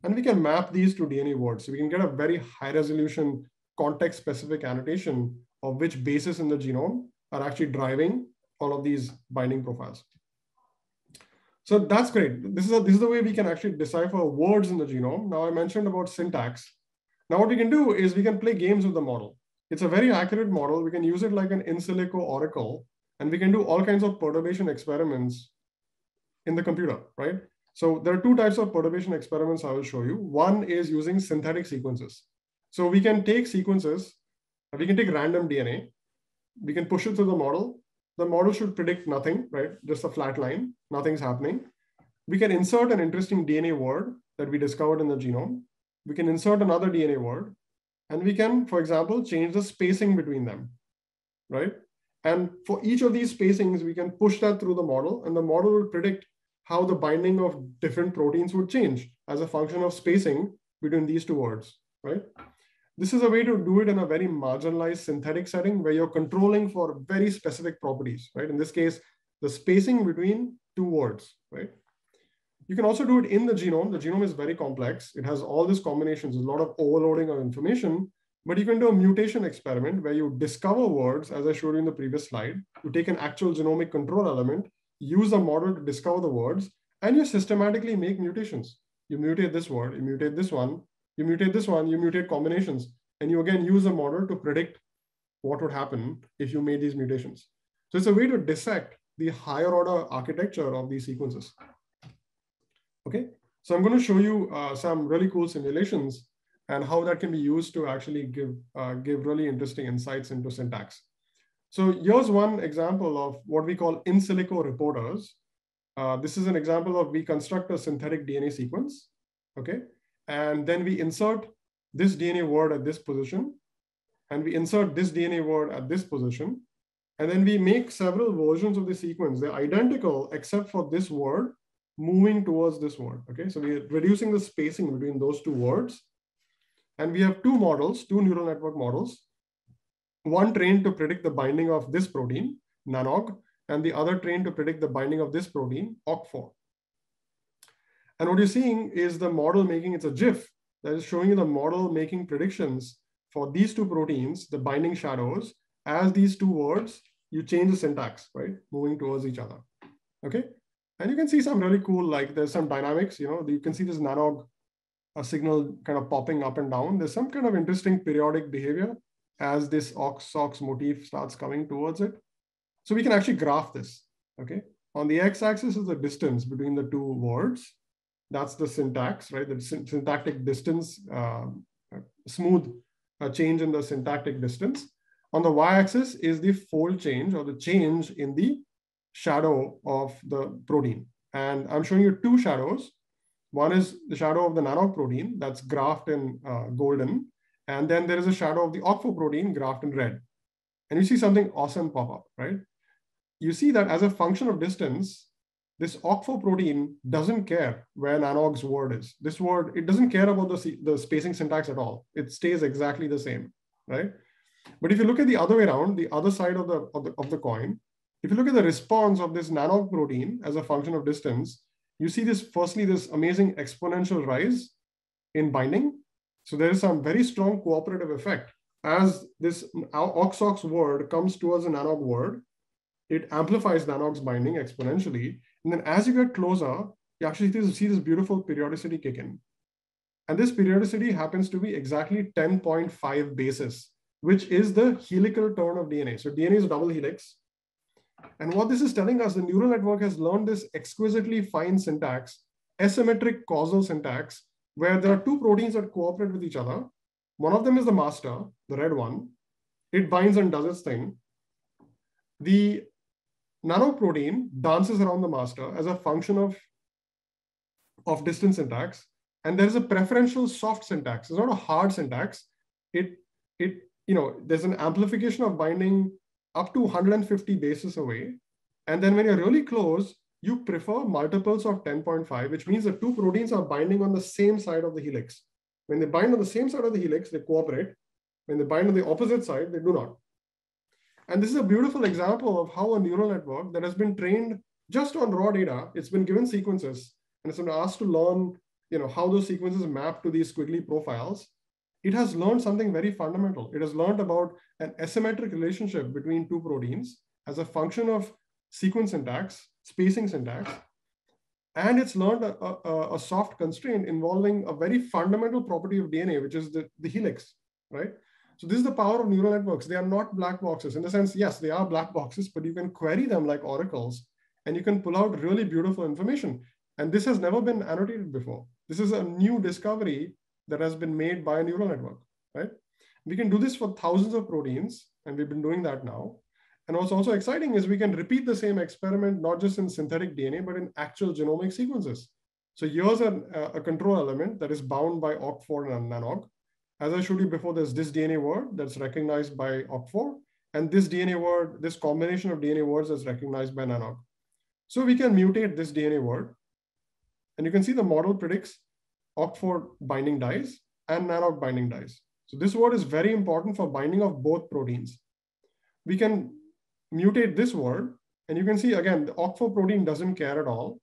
And we can map these to DNA words. So we can get a very high resolution context specific annotation of which bases in the genome are actually driving all of these binding profiles. So that's great. This is, a, this is the way we can actually decipher words in the genome. Now I mentioned about syntax. Now what we can do is we can play games with the model. It's a very accurate model. We can use it like an in silico oracle, and we can do all kinds of perturbation experiments in the computer, right? So there are two types of perturbation experiments I will show you. One is using synthetic sequences. So we can take sequences, we can take random DNA, we can push it through the model. The model should predict nothing, right? Just a flat line, nothing's happening. We can insert an interesting DNA word that we discovered in the genome. We can insert another DNA word, and we can, for example, change the spacing between them, right? And for each of these spacings, we can push that through the model, and the model will predict how the binding of different proteins would change as a function of spacing between these two words, right? This is a way to do it in a very marginalized synthetic setting where you're controlling for very specific properties, right? In this case, the spacing between two words, right? You can also do it in the genome. The genome is very complex. It has all these combinations, a lot of overloading of information, but you can do a mutation experiment where you discover words, as I showed you in the previous slide. You take an actual genomic control element, use a model to discover the words, and you systematically make mutations. You mutate this word, you mutate this one, you mutate this one, you mutate combinations, and you again use a model to predict what would happen if you made these mutations. So it's a way to dissect the higher order architecture of these sequences. Okay, so I'm going to show you uh, some really cool simulations and how that can be used to actually give, uh, give really interesting insights into syntax. So here's one example of what we call in silico reporters. Uh, this is an example of we construct a synthetic DNA sequence, okay? And then we insert this DNA word at this position, and we insert this DNA word at this position. And then we make several versions of the sequence. They're identical except for this word moving towards this word. Okay, so we're reducing the spacing between those two words. And we have two models, two neural network models. One trained to predict the binding of this protein, NANOG, and the other trained to predict the binding of this protein, OCT4. And what you're seeing is the model making, it's a GIF that is showing you the model making predictions for these two proteins, the binding shadows, as these two words, you change the syntax, right? Moving towards each other, okay? And you can see some really cool, like there's some dynamics, you know, you can see this nanog a signal kind of popping up and down. There's some kind of interesting periodic behavior as this Oct-Sox motif starts coming towards it. So we can actually graph this, okay? On the x-axis is the distance between the two words. That's the syntax, right? The syntactic distance, uh, smooth change in the syntactic distance. On the y-axis is the fold change or the change in the shadow of the protein. And I'm showing you two shadows. One is the shadow of the nanog protein that's graphed in uh, golden. And then there is a shadow of the OCT4 protein graphed in red. And you see something awesome pop up, right? You see that as a function of distance, this OCT4 protein doesn't care where nanog's word is. This word, it doesn't care about the, the spacing syntax at all. It stays exactly the same, right? But if you look at the other way around, the other side of the, of the, of the coin, if you look at the response of this nanog protein as a function of distance, you see this, firstly, this amazing exponential rise in binding. So there is some very strong cooperative effect. As this Oct-Sox word comes towards a nanog word, it amplifies nanog's binding exponentially. And then as you get closer, you actually see this beautiful periodicity kick in. And this periodicity happens to be exactly 10.5 basis, which is the helical turn of DNA. So DNA is a double helix. And what this is telling us, the neural network has learned this exquisitely fine syntax, asymmetric causal syntax, where there are two proteins that cooperate with each other. One of them is the master, the red one. It binds and does its thing. The nanoprotein dances around the master as a function of, of distance syntax. And there is a preferential soft syntax. It's not a hard syntax. It, it, you know, there's an amplification of binding up to 150 bases away. And then when you're really close, you prefer multiples of 10.5, which means the two proteins are binding on the same side of the helix. When they bind on the same side of the helix, they cooperate. When they bind on the opposite side, they do not. And this is a beautiful example of how a neural network that has been trained just on raw data, it's been given sequences and it's been asked to learn you know, how those sequences map to these squiggly profiles. It has learned something very fundamental. It has learned about an asymmetric relationship between two proteins as a function of sequence syntax, spacing syntax, and it's learned a, a, a, soft constraint involving a very fundamental property of DNA, which is the, the helix, right? So this is the power of neural networks. They are not black boxes. In the sense, yes, they are black boxes, but you can query them like oracles, and you can pull out really beautiful information. And this has never been annotated before. This is a new discovery that has been made by a neural network, right? We can do this for thousands of proteins, and we've been doing that now. And what's also exciting is we can repeat the same experiment, not just in synthetic DNA, but in actual genomic sequences. So here's a, uh, a control element that is bound by OCT4 and nanog. As I showed you before, there's this DNA word that's recognized by OCT4, and this DNA word, this combination of DNA words is recognized by nanog. So we can mutate this DNA word. And you can see the model predicts OCT4 binding dies and nanog binding dies. So this word is very important for binding of both proteins. We can mutate this word, and you can see again, the OCT4 protein doesn't care at all.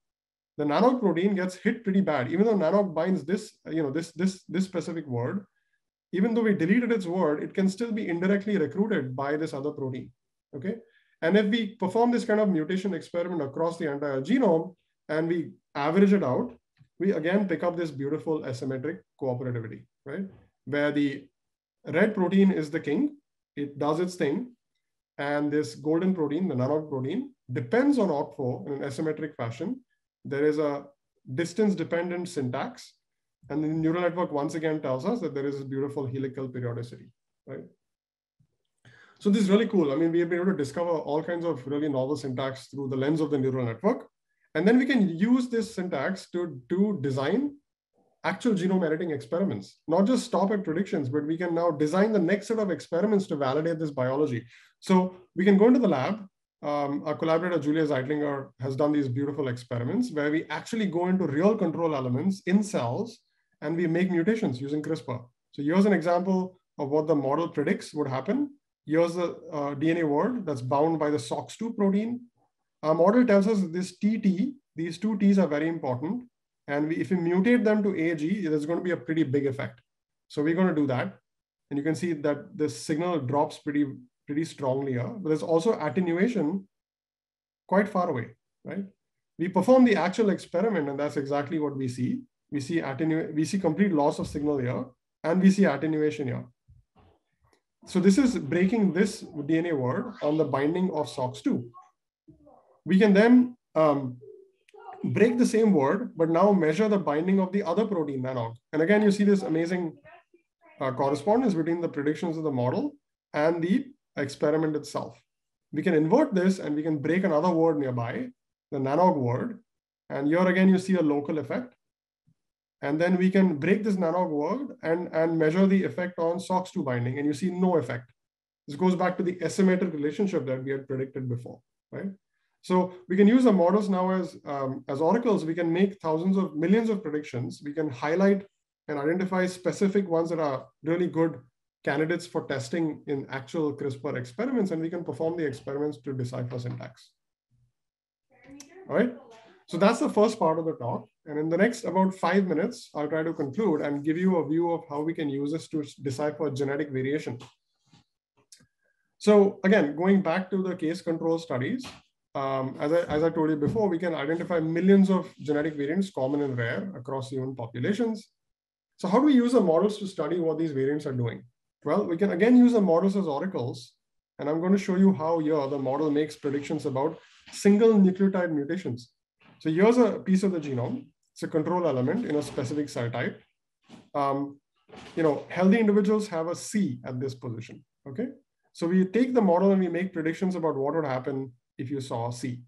The nanog protein gets hit pretty bad. Even though nanog binds this, you know, this, this, this specific word, even though we deleted its word, it can still be indirectly recruited by this other protein, okay? And if we perform this kind of mutation experiment across the entire genome and we average it out, we again pick up this beautiful asymmetric cooperativity, right? Where the red protein is the king, it does its thing, and this golden protein, the nanog protein, depends on OCT4 in an asymmetric fashion. There is a distance dependent syntax and the neural network once again tells us that there is a beautiful helical periodicity, right? So this is really cool. I mean, we have been able to discover all kinds of really novel syntax through the lens of the neural network. And then we can use this syntax to, to design actual genome editing experiments, not just stop at predictions, but we can now design the next set of experiments to validate this biology. So we can go into the lab. Um, our collaborator, Julia Zeitlinger, has done these beautiful experiments where we actually go into real control elements in cells and we make mutations using CRISPR. So here's an example of what the model predicts would happen. Here's the DNA word that's bound by the SOX2 protein. Our model tells us this TT, these two T's are very important. And we, if we mutate them to AG, there's going to be a pretty big effect. So we're going to do that. And you can see that the signal drops pretty, pretty strongly here. But there's also attenuation quite far away, right? We perform the actual experiment, and that's exactly what we see we see attenu we see complete loss of signal here, and we see attenuation here. So this is breaking this DNA word on the binding of SOX2. We can then um, break the same word, but now measure the binding of the other protein, nanog. And again, you see this amazing uh, correspondence between the predictions of the model and the experiment itself. we can invert this and we can break another word nearby, the nanog word. And here again, you see a local effect. And then we can break this nanog word and, and measure the effect on SOX2 binding, and you see no effect. This goes back to the asymmetric relationship that we had predicted before, right? So we can use the models now as, um, as oracles. We can make thousands of millions of predictions. We can highlight and identify specific ones that are really good candidates for testing in actual CRISPR experiments, and we can perform the experiments to decipher syntax. All right. So that's the first part of the talk. And in the next about five minutes, I'll try to conclude and give you a view of how we can use this to decipher genetic variation. So again, going back to the case control studies, um, as, I, as I told you before, we can identify millions of genetic variants, common and rare, across human populations. So how do we use the models to study what these variants are doing? Well, we can again use the models as oracles. And I'm going to show you how here the model makes predictions about single nucleotide mutations. So here's a piece of the genome. It's a control element in a specific cell type. Um, you know, healthy individuals have a C at this position, okay? So we take the model and we make predictions about what would happen if you saw C.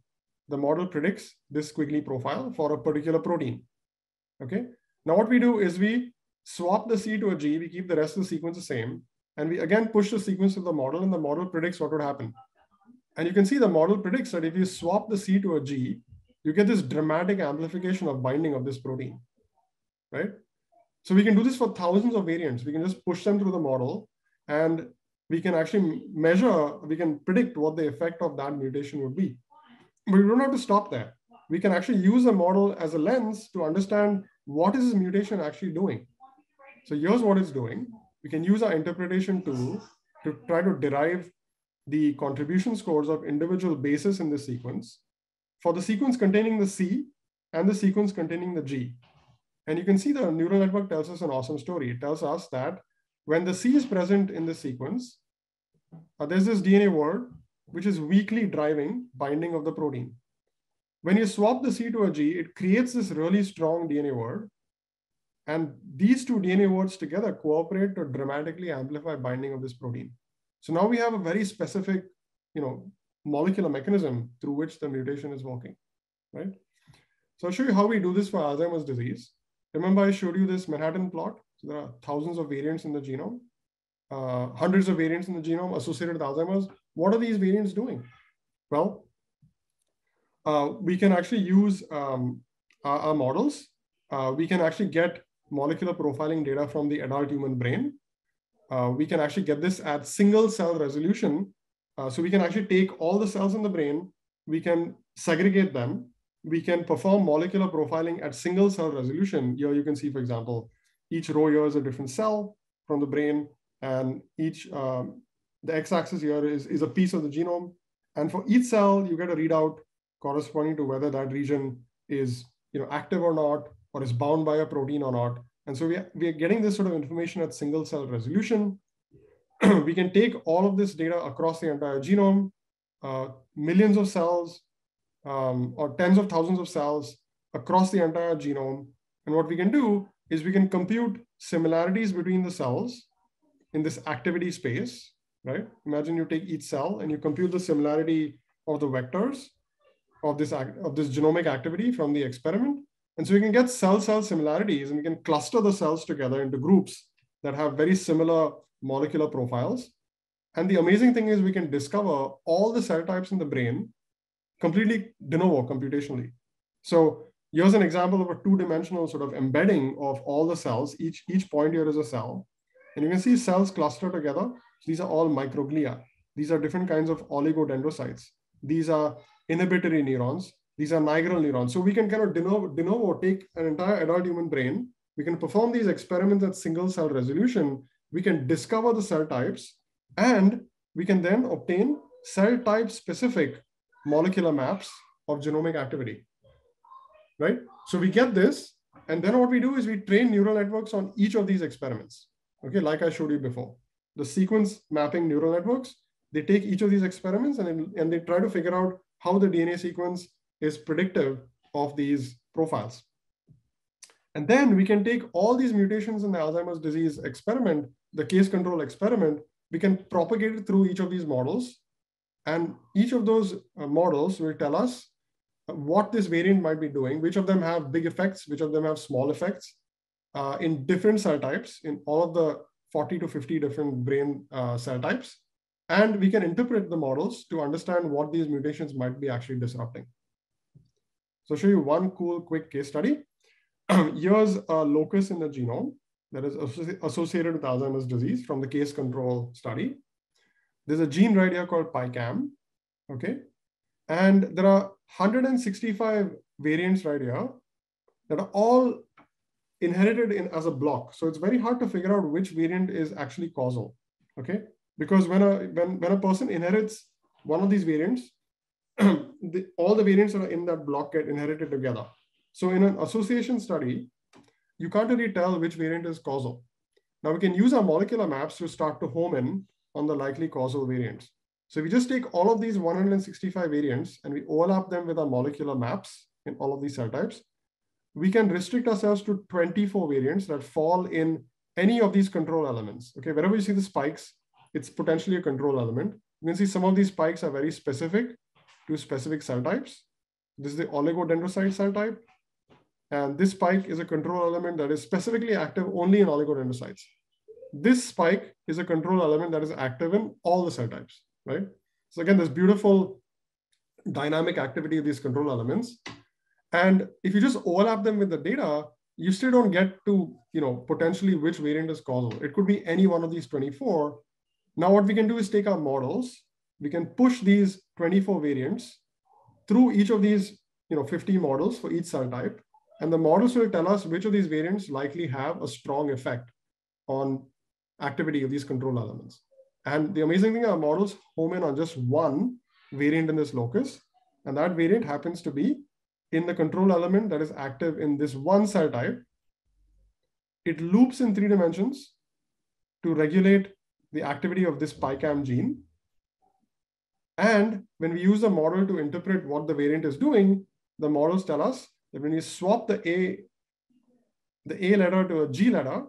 The model predicts this squiggly profile for a particular protein. Okay. Now what we do is we swap the C to a G, we keep the rest of the sequence the same, and we again push the sequence to the model and the model predicts what would happen. And you can see the model predicts that if you swap the C to a G, you get this dramatic amplification of binding of this protein, right? So we can do this for thousands of variants. We can just push them through the model and we can actually measure, we can predict what the effect of that mutation would be. But we don't have to stop there. We can actually use a model as a lens to understand what is this mutation actually doing. So here's what it's doing. We can use our interpretation tool to try to derive the contribution scores of individual bases in the sequence for the sequence containing the C and the sequence containing the G. And you can see the neural network tells us an awesome story. It tells us that when the C is present in the sequence, uh, there's this DNA word which is weakly driving binding of the protein. When you swap the C to a G, it creates this really strong DNA word. And these two DNA words together cooperate to dramatically amplify binding of this protein. So now we have a very specific, you know, molecular mechanism through which the mutation is working, right? So I'll show you how we do this for Alzheimer's disease. Remember I showed you this Manhattan plot? So there are thousands of variants in the genome uh, hundreds of variants in the genome associated with Alzheimer's. What are these variants doing? Well, uh, we can actually use um, our, our, models. Uh, we can actually get molecular profiling data from the adult human brain. Uh, we can actually get this at single cell resolution. Uh, so we can actually take all the cells in the brain, we can segregate them, we can perform molecular profiling at single cell resolution. Here you can see, for example, each row here is a different cell from the brain. And each, um, the x-axis here is, is a piece of the genome. And for each cell, you get a readout corresponding to whether that region is you know, active or not, or is bound by a protein or not. And so we are, we are getting this sort of information at single cell resolution. [clears throat] we can take all of this data across the entire genome, uh, millions of cells, um, or tens of thousands of cells across the entire genome. And what we can do is we can compute similarities between the cells in this activity space, right? Imagine you take each cell and you compute the similarity of the vectors of this, act, of this genomic activity from the experiment. And so we can get cell-cell similarities and we can cluster the cells together into groups that have very similar molecular profiles. And the amazing thing is we can discover all the cell types in the brain completely de novo computationally. So here's an example of a two-dimensional sort of embedding of all the cells. Each, each point here is a cell. And you can see cells cluster together. These are all microglia. These are different kinds of oligodendrocytes. These are inhibitory neurons. These are nigral neurons. So we can kind of de novo, de novo take an entire adult human brain. We can perform these experiments at single cell resolution. We can discover the cell types and we can then obtain cell type specific molecular maps of genomic activity, right? So we get this, and then what we do is we train neural networks on each of these experiments okay, like I showed you before. The sequence mapping neural networks, they take each of these experiments and, and they try to figure out how the DNA sequence is predictive of these profiles. And then we can take all these mutations in the Alzheimer's disease experiment, the case control experiment, we can propagate it through each of these models. And each of those uh, models will tell us what this variant might be doing, which of them have big effects, which of them have small effects uh, in different cell types, in all of the 40 to 50 different brain uh, cell types. And we can interpret the models to understand what these mutations might be actually disrupting. So I'll show you one cool quick case study. [clears throat] Here's a locus in the genome that is associated with Alzheimer's disease from the case control study. There's a gene right here called PICALM, okay? And there are 165 variants right here that are all inherited in as a block. So it's very hard to figure out which variant is actually causal, okay? Because when a, when, when a person inherits one of these variants, [clears throat] the, all the variants that are in that block get inherited together. So in an association study, you can't really tell which variant is causal. Now we can use our molecular maps to start to home in on the likely causal variants. So we just take all of these 165 variants and we overlap them with our molecular maps in all of these cell types, we can restrict ourselves to 24 variants that fall in any of these control elements. Okay, wherever you see the spikes, it's potentially a control element. You can see some of these spikes are very specific to specific cell types. This is the oligodendrocyte cell type. And this spike is a control element that is specifically active only in oligodendrocytes. This spike is a control element that is active in all the cell types, right? So again, this beautiful dynamic activity of these control elements. And if you just overlap them with the data, you still don't get to, you know, potentially which variant is causal. It could be any one of these 24. Now what we can do is take our models, we can push these 24 variants through each of these, you know, 50 models for each cell type. And the models will tell us which of these variants likely have a strong effect on activity of these control elements. And the amazing thing, our models home in on just one variant in this locus. And that variant happens to be in the control element that is active in this one cell type. It loops in three dimensions to regulate the activity of this PICALM gene. And when we use the model to interpret what the variant is doing, the models tell us that when you swap the A, the A letter to a G letter,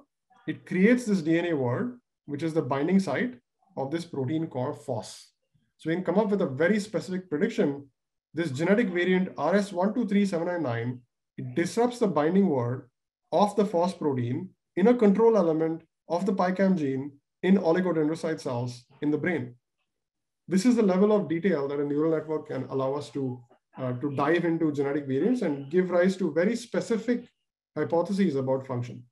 it creates this DNA word, which is the binding site of this protein called FOS. So we can come up with a very specific prediction. This genetic variant RS123799, it disrupts the binding word of the FOS protein in a control element of the PICALM gene in oligodendrocyte cells in the brain. This is the level of detail that a neural network can allow us to uh, to dive into genetic variants and give rise to very specific hypotheses about function.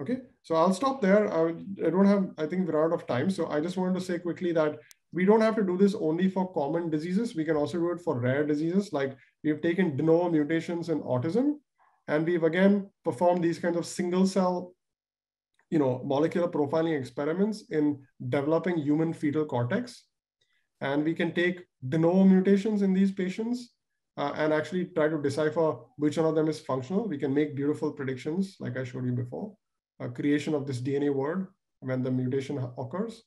Okay, so I'll stop there. I, I don't have, I think we're out of time. So I just wanted to say quickly that we don't have to do this only for common diseases. We can also do it for rare diseases. Like we've taken de novo mutations in autism, and we've again performed these kinds of single cell, you know, molecular profiling experiments in developing human fetal cortex. And we can take de novo mutations in these patients uh, and actually try to decipher which one of them is functional. We can make beautiful predictions, like I showed you before, creation of this DNA word when the mutation occurs.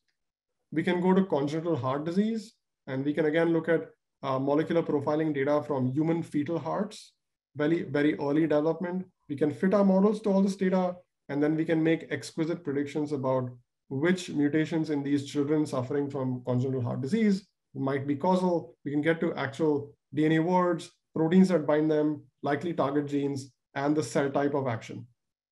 We can go to congenital heart disease, and we can again look at uh, molecular profiling data from human fetal hearts, very, very early development. We can fit our models to all this data, and then we can make exquisite predictions about which mutations in these children suffering from congenital heart disease might be causal. We can get to actual DNA words, proteins that bind them, likely target genes, and the cell type of action.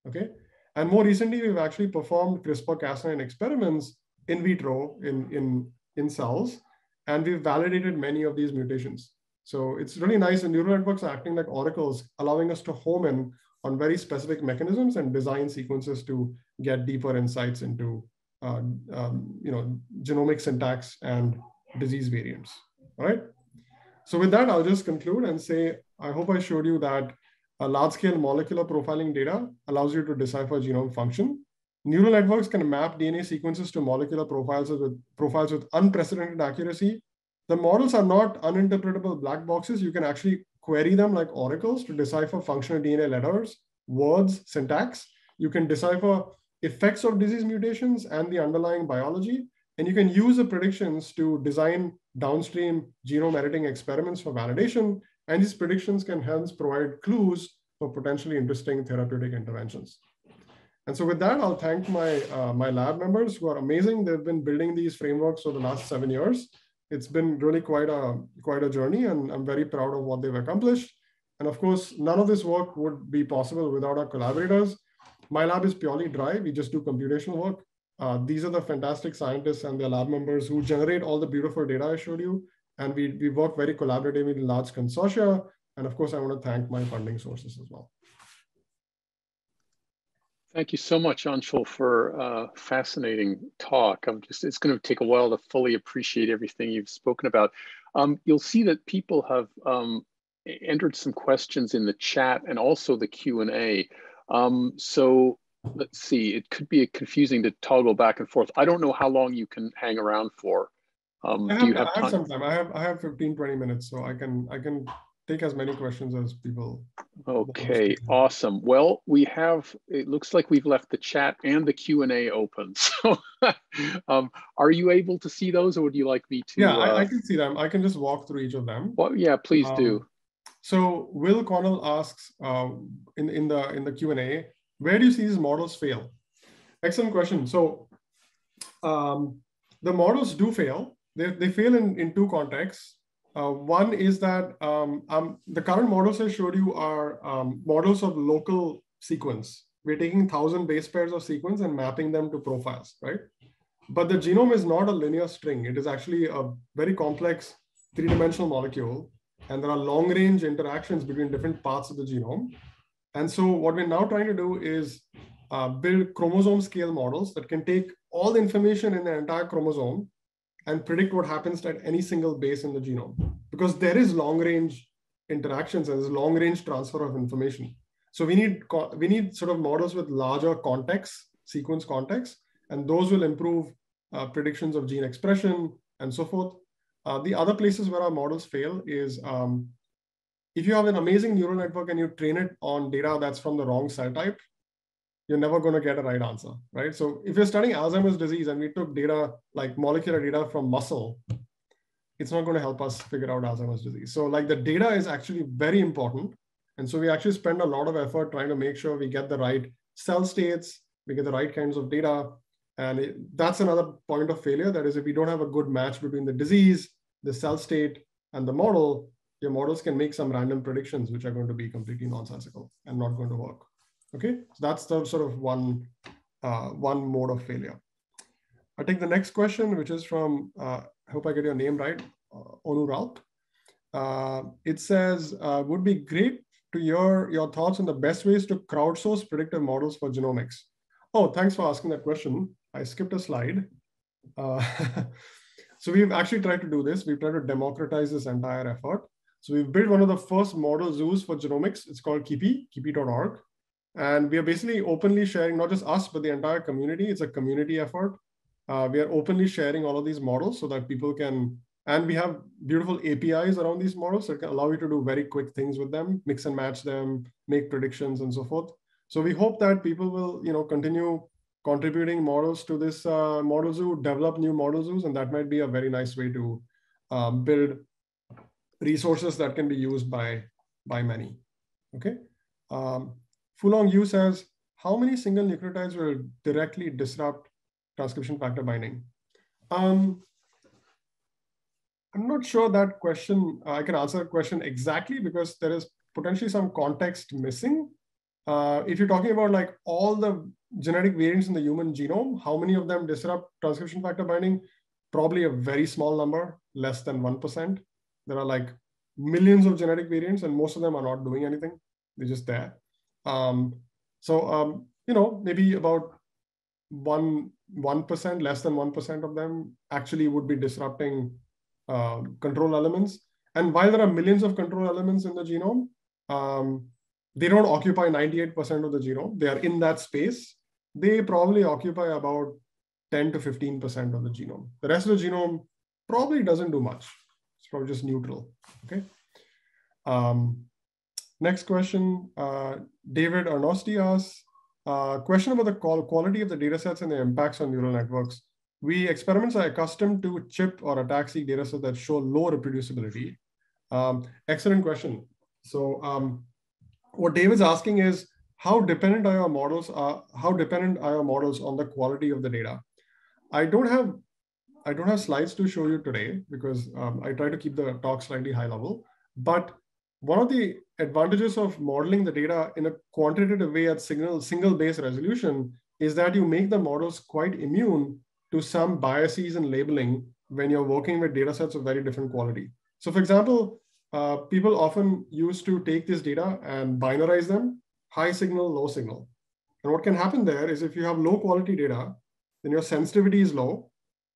Okay. And more recently, we've actually performed CRISPR-Cas9 experiments in vitro in, in, in cells, and we've validated many of these mutations. So it's really nice. And neural networks are acting like oracles, allowing us to home in on very specific mechanisms and design sequences to get deeper insights into uh, um, you know, genomic syntax and disease variants. All right. So with that, I'll just conclude and say, I hope I showed you that a large-scale molecular profiling data allows you to decipher genome function. Neural networks can map DNA sequences to molecular profiles with profiles with unprecedented accuracy. The models are not uninterpretable black boxes. You can actually query them like oracles to decipher functional DNA letters, words, syntax. You can decipher effects of disease mutations and the underlying biology. And you can use the predictions to design downstream genome editing experiments for validation. And these predictions can hence provide clues for potentially interesting therapeutic interventions. And so with that, I'll thank my, uh, my lab members who are amazing. They've been building these frameworks for the last seven years. It's been really quite a quite a journey, and I'm very proud of what they've accomplished. And of course, none of this work would be possible without our collaborators. My lab is purely dry. We just do computational work. Uh, these are the fantastic scientists and their lab members who generate all the beautiful data I showed you. And we, we work very collaboratively in large consortia. And of course, I want to thank my funding sources as well. Thank you so much, Anshul, for a fascinating talk. I'm just, it's going to take a while to fully appreciate everything you've spoken about. Um, you'll see that people have um, entered some questions in the chat and also the Q&A. Um, so let's see, it could be confusing to toggle back and forth. I don't know how long you can hang around for. Um, have, do you have, I have some time. I have, I have 15, 20 minutes, so I can, I can take as many questions as people. Okay, awesome. Well, we have, it looks like we've left the chat and the Q&A open. [laughs] So um, are you able to see those or would you like me to? Yeah, uh, I, I, can see them. I can just walk through each of them. Well, yeah, please um, do. So Will Connell asks uh, in, in the, in the Q&A, where do you see these models fail? Excellent question. So um, the models do fail. They, they fail in, in two contexts. Uh, one is that um, um, the current models I showed you are um, models of local sequence. We're taking 1,000 base pairs of sequence and mapping them to profiles, right? But the genome is not a linear string. It is actually a very complex three-dimensional molecule. And there are long-range interactions between different parts of the genome. And so what we're now trying to do is uh, build chromosome scale models that can take all the information in the entire chromosome and predict what happens at any single base in the genome. Because there is long range interactions and there's long range transfer of information. So we need we need sort of models with larger context sequence context and those will improve uh, predictions of gene expression and so forth uh, the other places where our models fail is um, if you have an amazing neural network and you train it on data that's from the wrong cell type you're never going to get a right answer, right? So if you're studying Alzheimer's disease and we took data like molecular data from muscle, it's not going to help us figure out Alzheimer's disease. So like the data is actually very important. And so we actually spend a lot of effort trying to make sure we get the right cell states, we get the right kinds of data. And it, that's another point of failure. That is, if we don't have a good match between the disease, the cell state, and the model, your models can make some random predictions, which are going to be completely nonsensical and not going to work. Okay, so that's the sort of one, uh, one mode of failure. I take the next question, which is from, uh, I hope I get your name right, uh, Onu. Uh, it says, uh, would be great to hear your thoughts on the best ways to crowdsource predictive models for genomics. Oh, thanks for asking that question. I skipped a slide. Uh, [laughs] so we've actually tried to do this. We've tried to democratize this entire effort. So we've built one of the first model zoos for genomics. It's called Kipoi, kipoi.org. And we are basically openly sharing, not just us, but the entire community. It's a community effort. Uh, we are openly sharing all of these models so that people can, and we have beautiful APIs around these models that can allow you to do very quick things with them, mix and match them, make predictions and so forth. So we hope that people will, you know, continue contributing models to this uh, model zoo, develop new model zoos, and that might be a very nice way to um, build resources that can be used by, by many, okay? Um, Fulong Yu says, how many single nucleotides will directly disrupt transcription factor binding? Um, I'm not sure that question, uh, I can answer that question exactly because there is potentially some context missing. Uh, if you're talking about like all the genetic variants in the human genome, how many of them disrupt transcription factor binding? Probably a very small number, less than 1%. There are like millions of genetic variants and most of them are not doing anything. They're just there. Um, so, um, you know, maybe about one, 1%, less than 1% of them actually would be disrupting uh, control elements. And while there are millions of control elements in the genome, um, they don't occupy 98% of the genome. They are in that space. They probably occupy about 10 to 15% of the genome. The rest of the genome probably doesn't do much. It's probably just neutral, okay? Um, Next question, uh, David Arnosti asks, uh, question about the quality of the data sets and the impacts on neural networks. We experiments are accustomed to ChIP or ATAC-seq data sets that show low reproducibility. Um, excellent question. So um, what David's asking is, how dependent are your models? Uh, how dependent are your models on the quality of the data? I don't have I don't have slides to show you today because um, I try to keep the talk slightly high level. But one of the advantages of modeling the data in a quantitative way at single, single base resolution is that you make the models quite immune to some biases in labeling when you're working with data sets of very different quality. So for example, uh, people often used to take this data and binarize them, high signal, low signal. And what can happen there is if you have low quality data, then your sensitivity is low.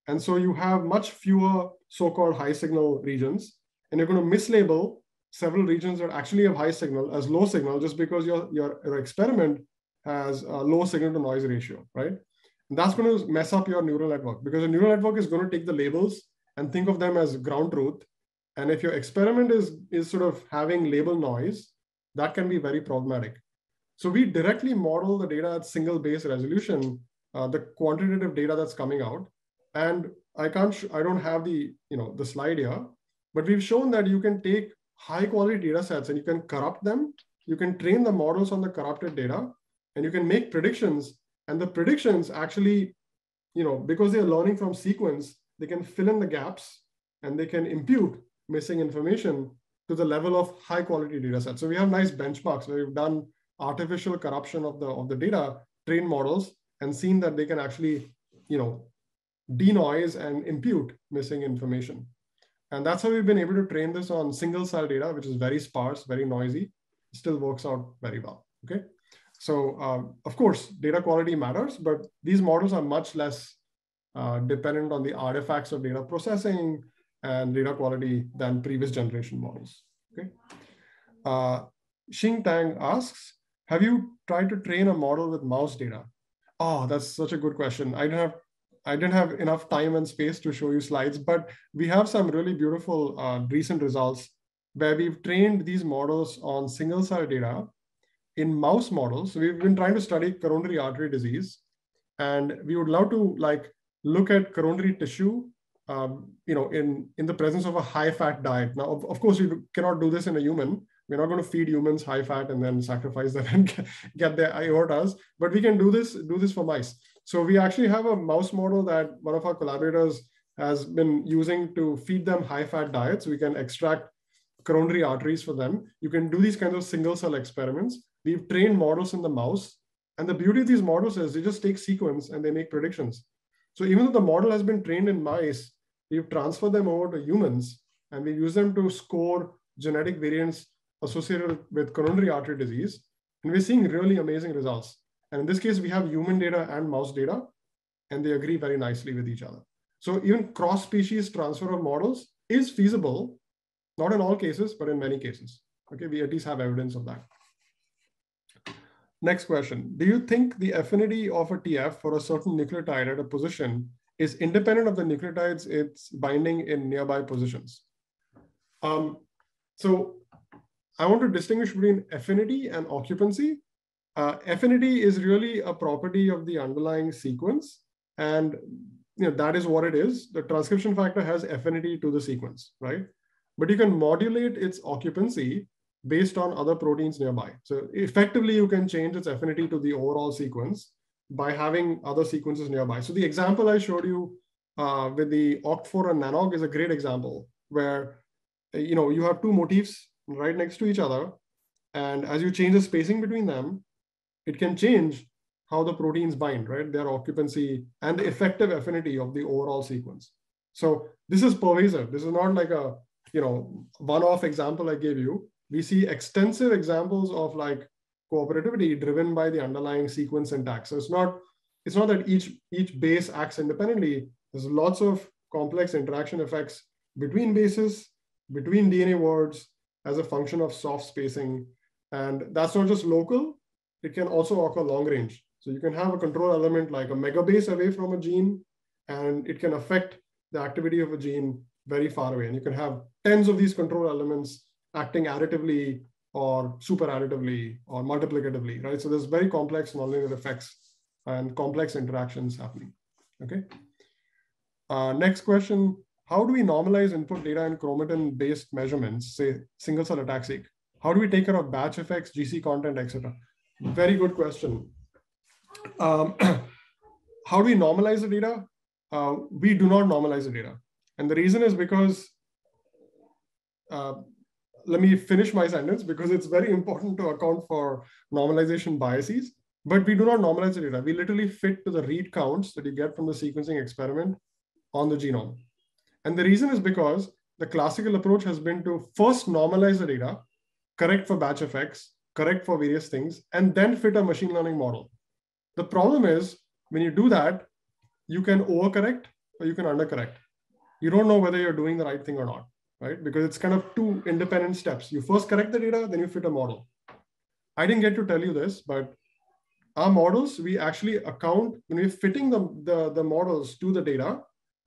And so you have much fewer so-called high signal regions. And you're going to mislabel several regions that actually have high signal as low signal just because your, your, your experiment has a low signal to noise ratio, right? And that's going to mess up your neural network because a neural network is going to take the labels and think of them as ground truth. And if your experiment is, is sort of having label noise, that can be very problematic. So we directly model the data at single base resolution, uh, the quantitative data that's coming out. And I can't, I don't have the, you know, the slide here, but we've shown that you can take high quality data sets and you can corrupt them. You can train the models on the corrupted data and you can make predictions. And the predictions actually, you know, because they're learning from sequence, they can fill in the gaps and they can impute missing information to the level of high quality data sets. So we have nice benchmarks where we've done artificial corruption of the, of the data, train models, and seen that they can actually, you know, denoise and impute missing information. And that's how we've been able to train this on single cell data, which is very sparse, very noisy, still works out very well, okay? So um, of course, data quality matters, but these models are much less uh, dependent on the artifacts of data processing and data quality than previous generation models, okay? Uh, Xing Tang asks, have you tried to train a model with mouse data? Oh, that's such a good question. I don't have I didn't have enough time and space to show you slides, but we have some really beautiful uh, recent results where we've trained these models on single cell data in mouse models. So we've been trying to study coronary artery disease, and we would love to like look at coronary tissue, um, you know, in in the presence of a high fat diet. Now, of, of course, you cannot do this in a human, we're not going to feed humans high fat and then sacrifice them [laughs] and get their aortas, but we can do this, do this for mice. So we actually have a mouse model that one of our collaborators has been using to feed them high fat diets. We can extract coronary arteries for them. You can do these kinds of single cell experiments. We've trained models in the mouse. And the beauty of these models is they just take sequence and they make predictions. So even though the model has been trained in mice, we've transferred them over to humans and we use them to score genetic variants associated with coronary artery disease. And we're seeing really amazing results. And in this case, we have human data and mouse data, and they agree very nicely with each other. So even cross-species transfer of models is feasible, not in all cases, but in many cases. Okay, we at least have evidence of that. Next question. Do you think the affinity of a TF for a certain nucleotide at a position is independent of the nucleotides it's binding in nearby positions? Um, so I want to distinguish between affinity and occupancy. Uh, affinity is really a property of the underlying sequence. And you know, that is what it is. The transcription factor has affinity to the sequence, right? But you can modulate its occupancy based on other proteins nearby. So effectively, you can change its affinity to the overall sequence by having other sequences nearby. So the example I showed you uh, with the OCT4 and NANOG is a great example where you know you have two motifs right next to each other. And as you change the spacing between them, it can change how the proteins bind, right? Their occupancy and the effective affinity of the overall sequence. So this is pervasive. This is not like a, you know, one-off example I gave you. We see extensive examples of like cooperativity driven by the underlying sequence syntax. So it's not, it's not that each, each base acts independently. There's lots of complex interaction effects between bases, between DNA words, as a function of soft spacing. And that's not just local, it can also occur long range. So you can have a control element like a megabase away from a gene, and it can affect the activity of a gene very far away. And you can have tens of these control elements acting additively or super additively or multiplicatively, right? So there's very complex nonlinear effects and complex interactions happening, okay? Uh, next question, how do we normalize input data in chromatin-based measurements, say single cell ATAC-seq? How do we take care of batch effects, GC content, etc.? Very good question. Um, [clears throat] how do we normalize the data? uh, we do not normalize the data. And the reason is because, uh, let me finish my sentence because it's very important to account for normalization biases, but we do not normalize the data. We literally fit to the read counts that you get from the sequencing experiment on the genome. And the reason is because the classical approach has been to first normalize the data, correct for batch effects, correct for various things, and then fit a machine learning model. The problem is when you do that, you can overcorrect or you can undercorrect. You don't know whether you're doing the right thing or not, right? Because it's kind of two independent steps. You first correct the data, then you fit a model. I didn't get to tell you this, but our models, we actually account when we're fitting the, the, the models to the data,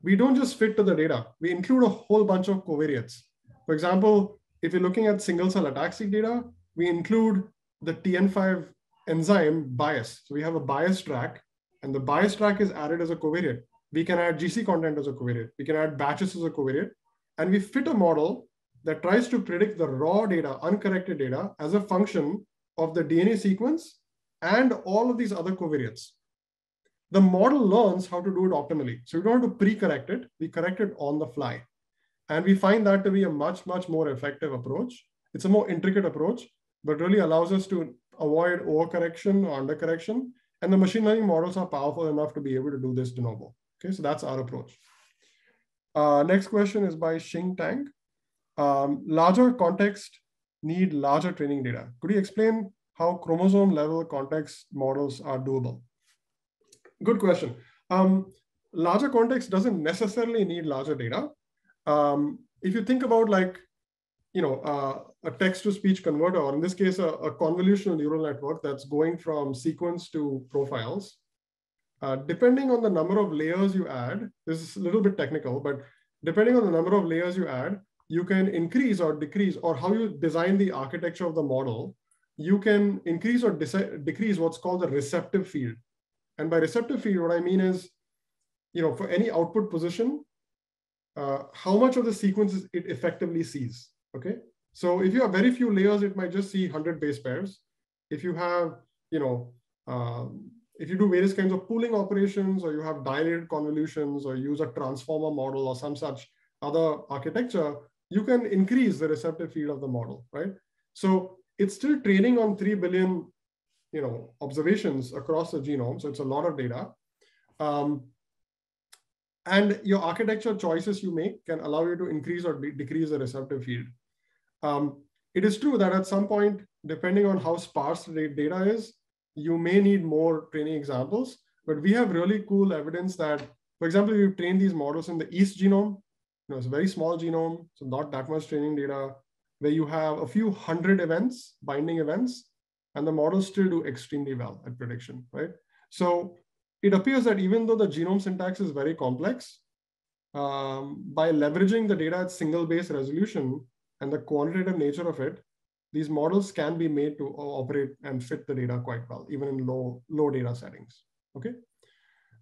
we don't just fit to the data. We include a whole bunch of covariates. For example, if you're looking at single cell ATAC-seq data, we include the TN5 enzyme bias. So we have a bias track, and the bias track is added as a covariate. We can add GC content as a covariate. We can add batches as a covariate. And we fit a model that tries to predict the raw data, uncorrected data, as a function of the DNA sequence and all of these other covariates. The model learns how to do it optimally. So we don't have to pre-correct it. We correct it on the fly. And we find that to be a much, much more effective approach. It's a more intricate approach, but really allows us to avoid overcorrection or undercorrection. And the machine learning models are powerful enough to be able to do this de novo. Okay, so that's our approach. Uh, next question is by Xing Tang. Um, larger context need larger training data. Could you explain how chromosome level context models are doable? Good question. Um, larger context doesn't necessarily need larger data. Um, if you think about like, you know, uh, a text to speech converter, or in this case, a, a, convolutional neural network that's going from sequence to profiles, uh, depending on the number of layers you add, this is a little bit technical, but depending on the number of layers you add, you can increase or decrease, or how you design the architecture of the model, you can increase or decrease what's called the receptive field. And by receptive field, what I mean is, you know, for any output position, uh, how much of the sequences it effectively sees, okay? So if you have very few layers, it might just see 100 base pairs. If you have, you know, um, if you do various kinds of pooling operations or you have dilated convolutions or use a transformer model or some such other architecture, you can increase the receptive field of the model, right? So it's still training on 3 billion you know, observations across the genome. So it's a lot of data. Um, and your architecture choices you make can allow you to increase or de decrease the receptive field. Um, it is true that at some point, depending on how sparse the data is, you may need more training examples, but we have really cool evidence that, for example, we've trained these models in the yeast genome. You know, it's a very small genome, so not that much training data, where you have a few hundred events, binding events, and the models still do extremely well at prediction, right? So it appears that even though the genome syntax is very complex, um, by leveraging the data at single base resolution and the quantitative nature of it, these models can be made to operate and fit the data quite well, even in low, low data settings, okay?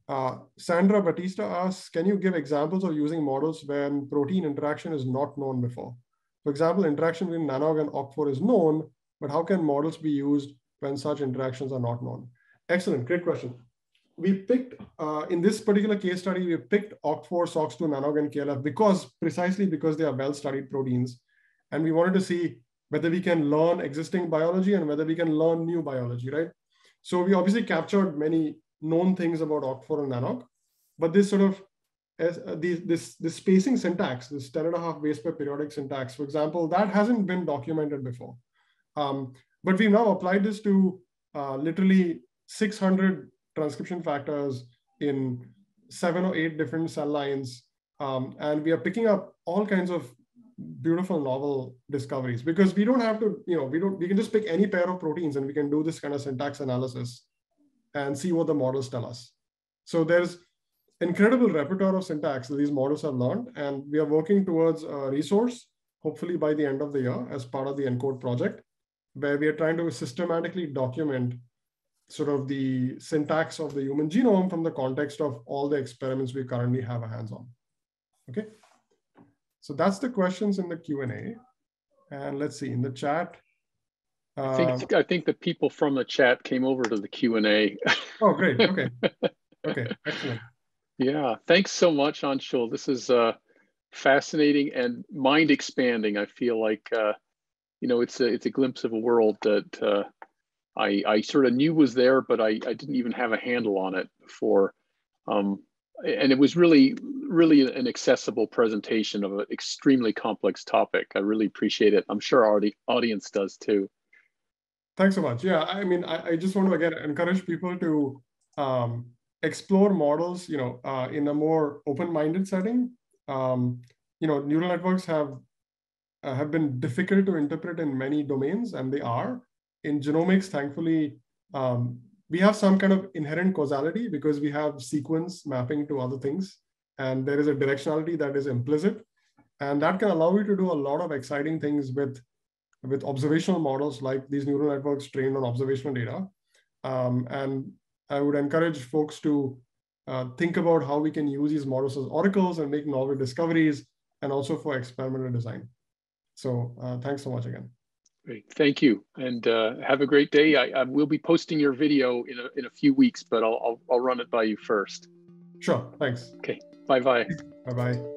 Uh, Sandra Batista asks, can you give examples of using models when protein interaction is not known before? For example, interaction between nanog and OCT4 is known, but how can models be used when such interactions are not known? Excellent, great question. We picked, uh, in this particular case study, we picked OCT4, SOX2, NANOG, and KLF because, precisely because they are well-studied proteins. And we wanted to see whether we can learn existing biology and whether we can learn new biology, right? So we obviously captured many known things about OCT4 and NANOG, but this sort of as uh, this this spacing syntax, this 10 and a half base pair periodic syntax, for example, that hasn't been documented before. Um, but we've now applied this to uh, literally 600 transcription factors in seven or eight different cell lines. Um, and we are picking up all kinds of beautiful novel discoveries because we don't have to, you know, we don't, we can just pick any pair of proteins and we can do this kind of syntax analysis and see what the models tell us. So there's incredible repertoire of syntax that these models have learned. And we are working towards a resource, hopefully by the end of the year as part of the ENCODE project where we are trying to systematically document sort of the syntax of the human genome from the context of all the experiments we currently have a hands on. Okay. So that's the questions in the Q&A. And let's see, in the chat. Uh, I, think, I think the people from the chat came over to the Q&A. oh, great. [laughs] Okay. Okay, excellent. Yeah, thanks so much, Anshul. This is uh, fascinating and mind expanding. I feel like uh, you know it's a it's a glimpse of a world that uh, I I sort of knew was there, but I I didn't even have a handle on it before. Um, and it was really really an accessible presentation of an extremely complex topic. I really appreciate it. I'm sure our audience does too. Thanks so much. Yeah, I mean, I, I just want to again encourage people to um, explore models, you know, uh, in a more open-minded setting. Um, you know, neural networks have have been difficult to interpret in many domains, and they are. In genomics, thankfully, um, we have some kind of inherent causality because we have sequence mapping to other things, and there is a directionality that is implicit, and that can allow you to do a lot of exciting things with with observational models like these neural networks trained on observational data. Um, and I would encourage folks to uh, think about how we can use these models as oracles and make novel discoveries and also for experimental design. So uh, thanks so much again. Great, thank you, and uh, have a great day. I, I, will be posting your video in a, in a few weeks, but I'll, I'll, I'll run it by you first. Sure, thanks. Okay, bye-bye. Bye-bye.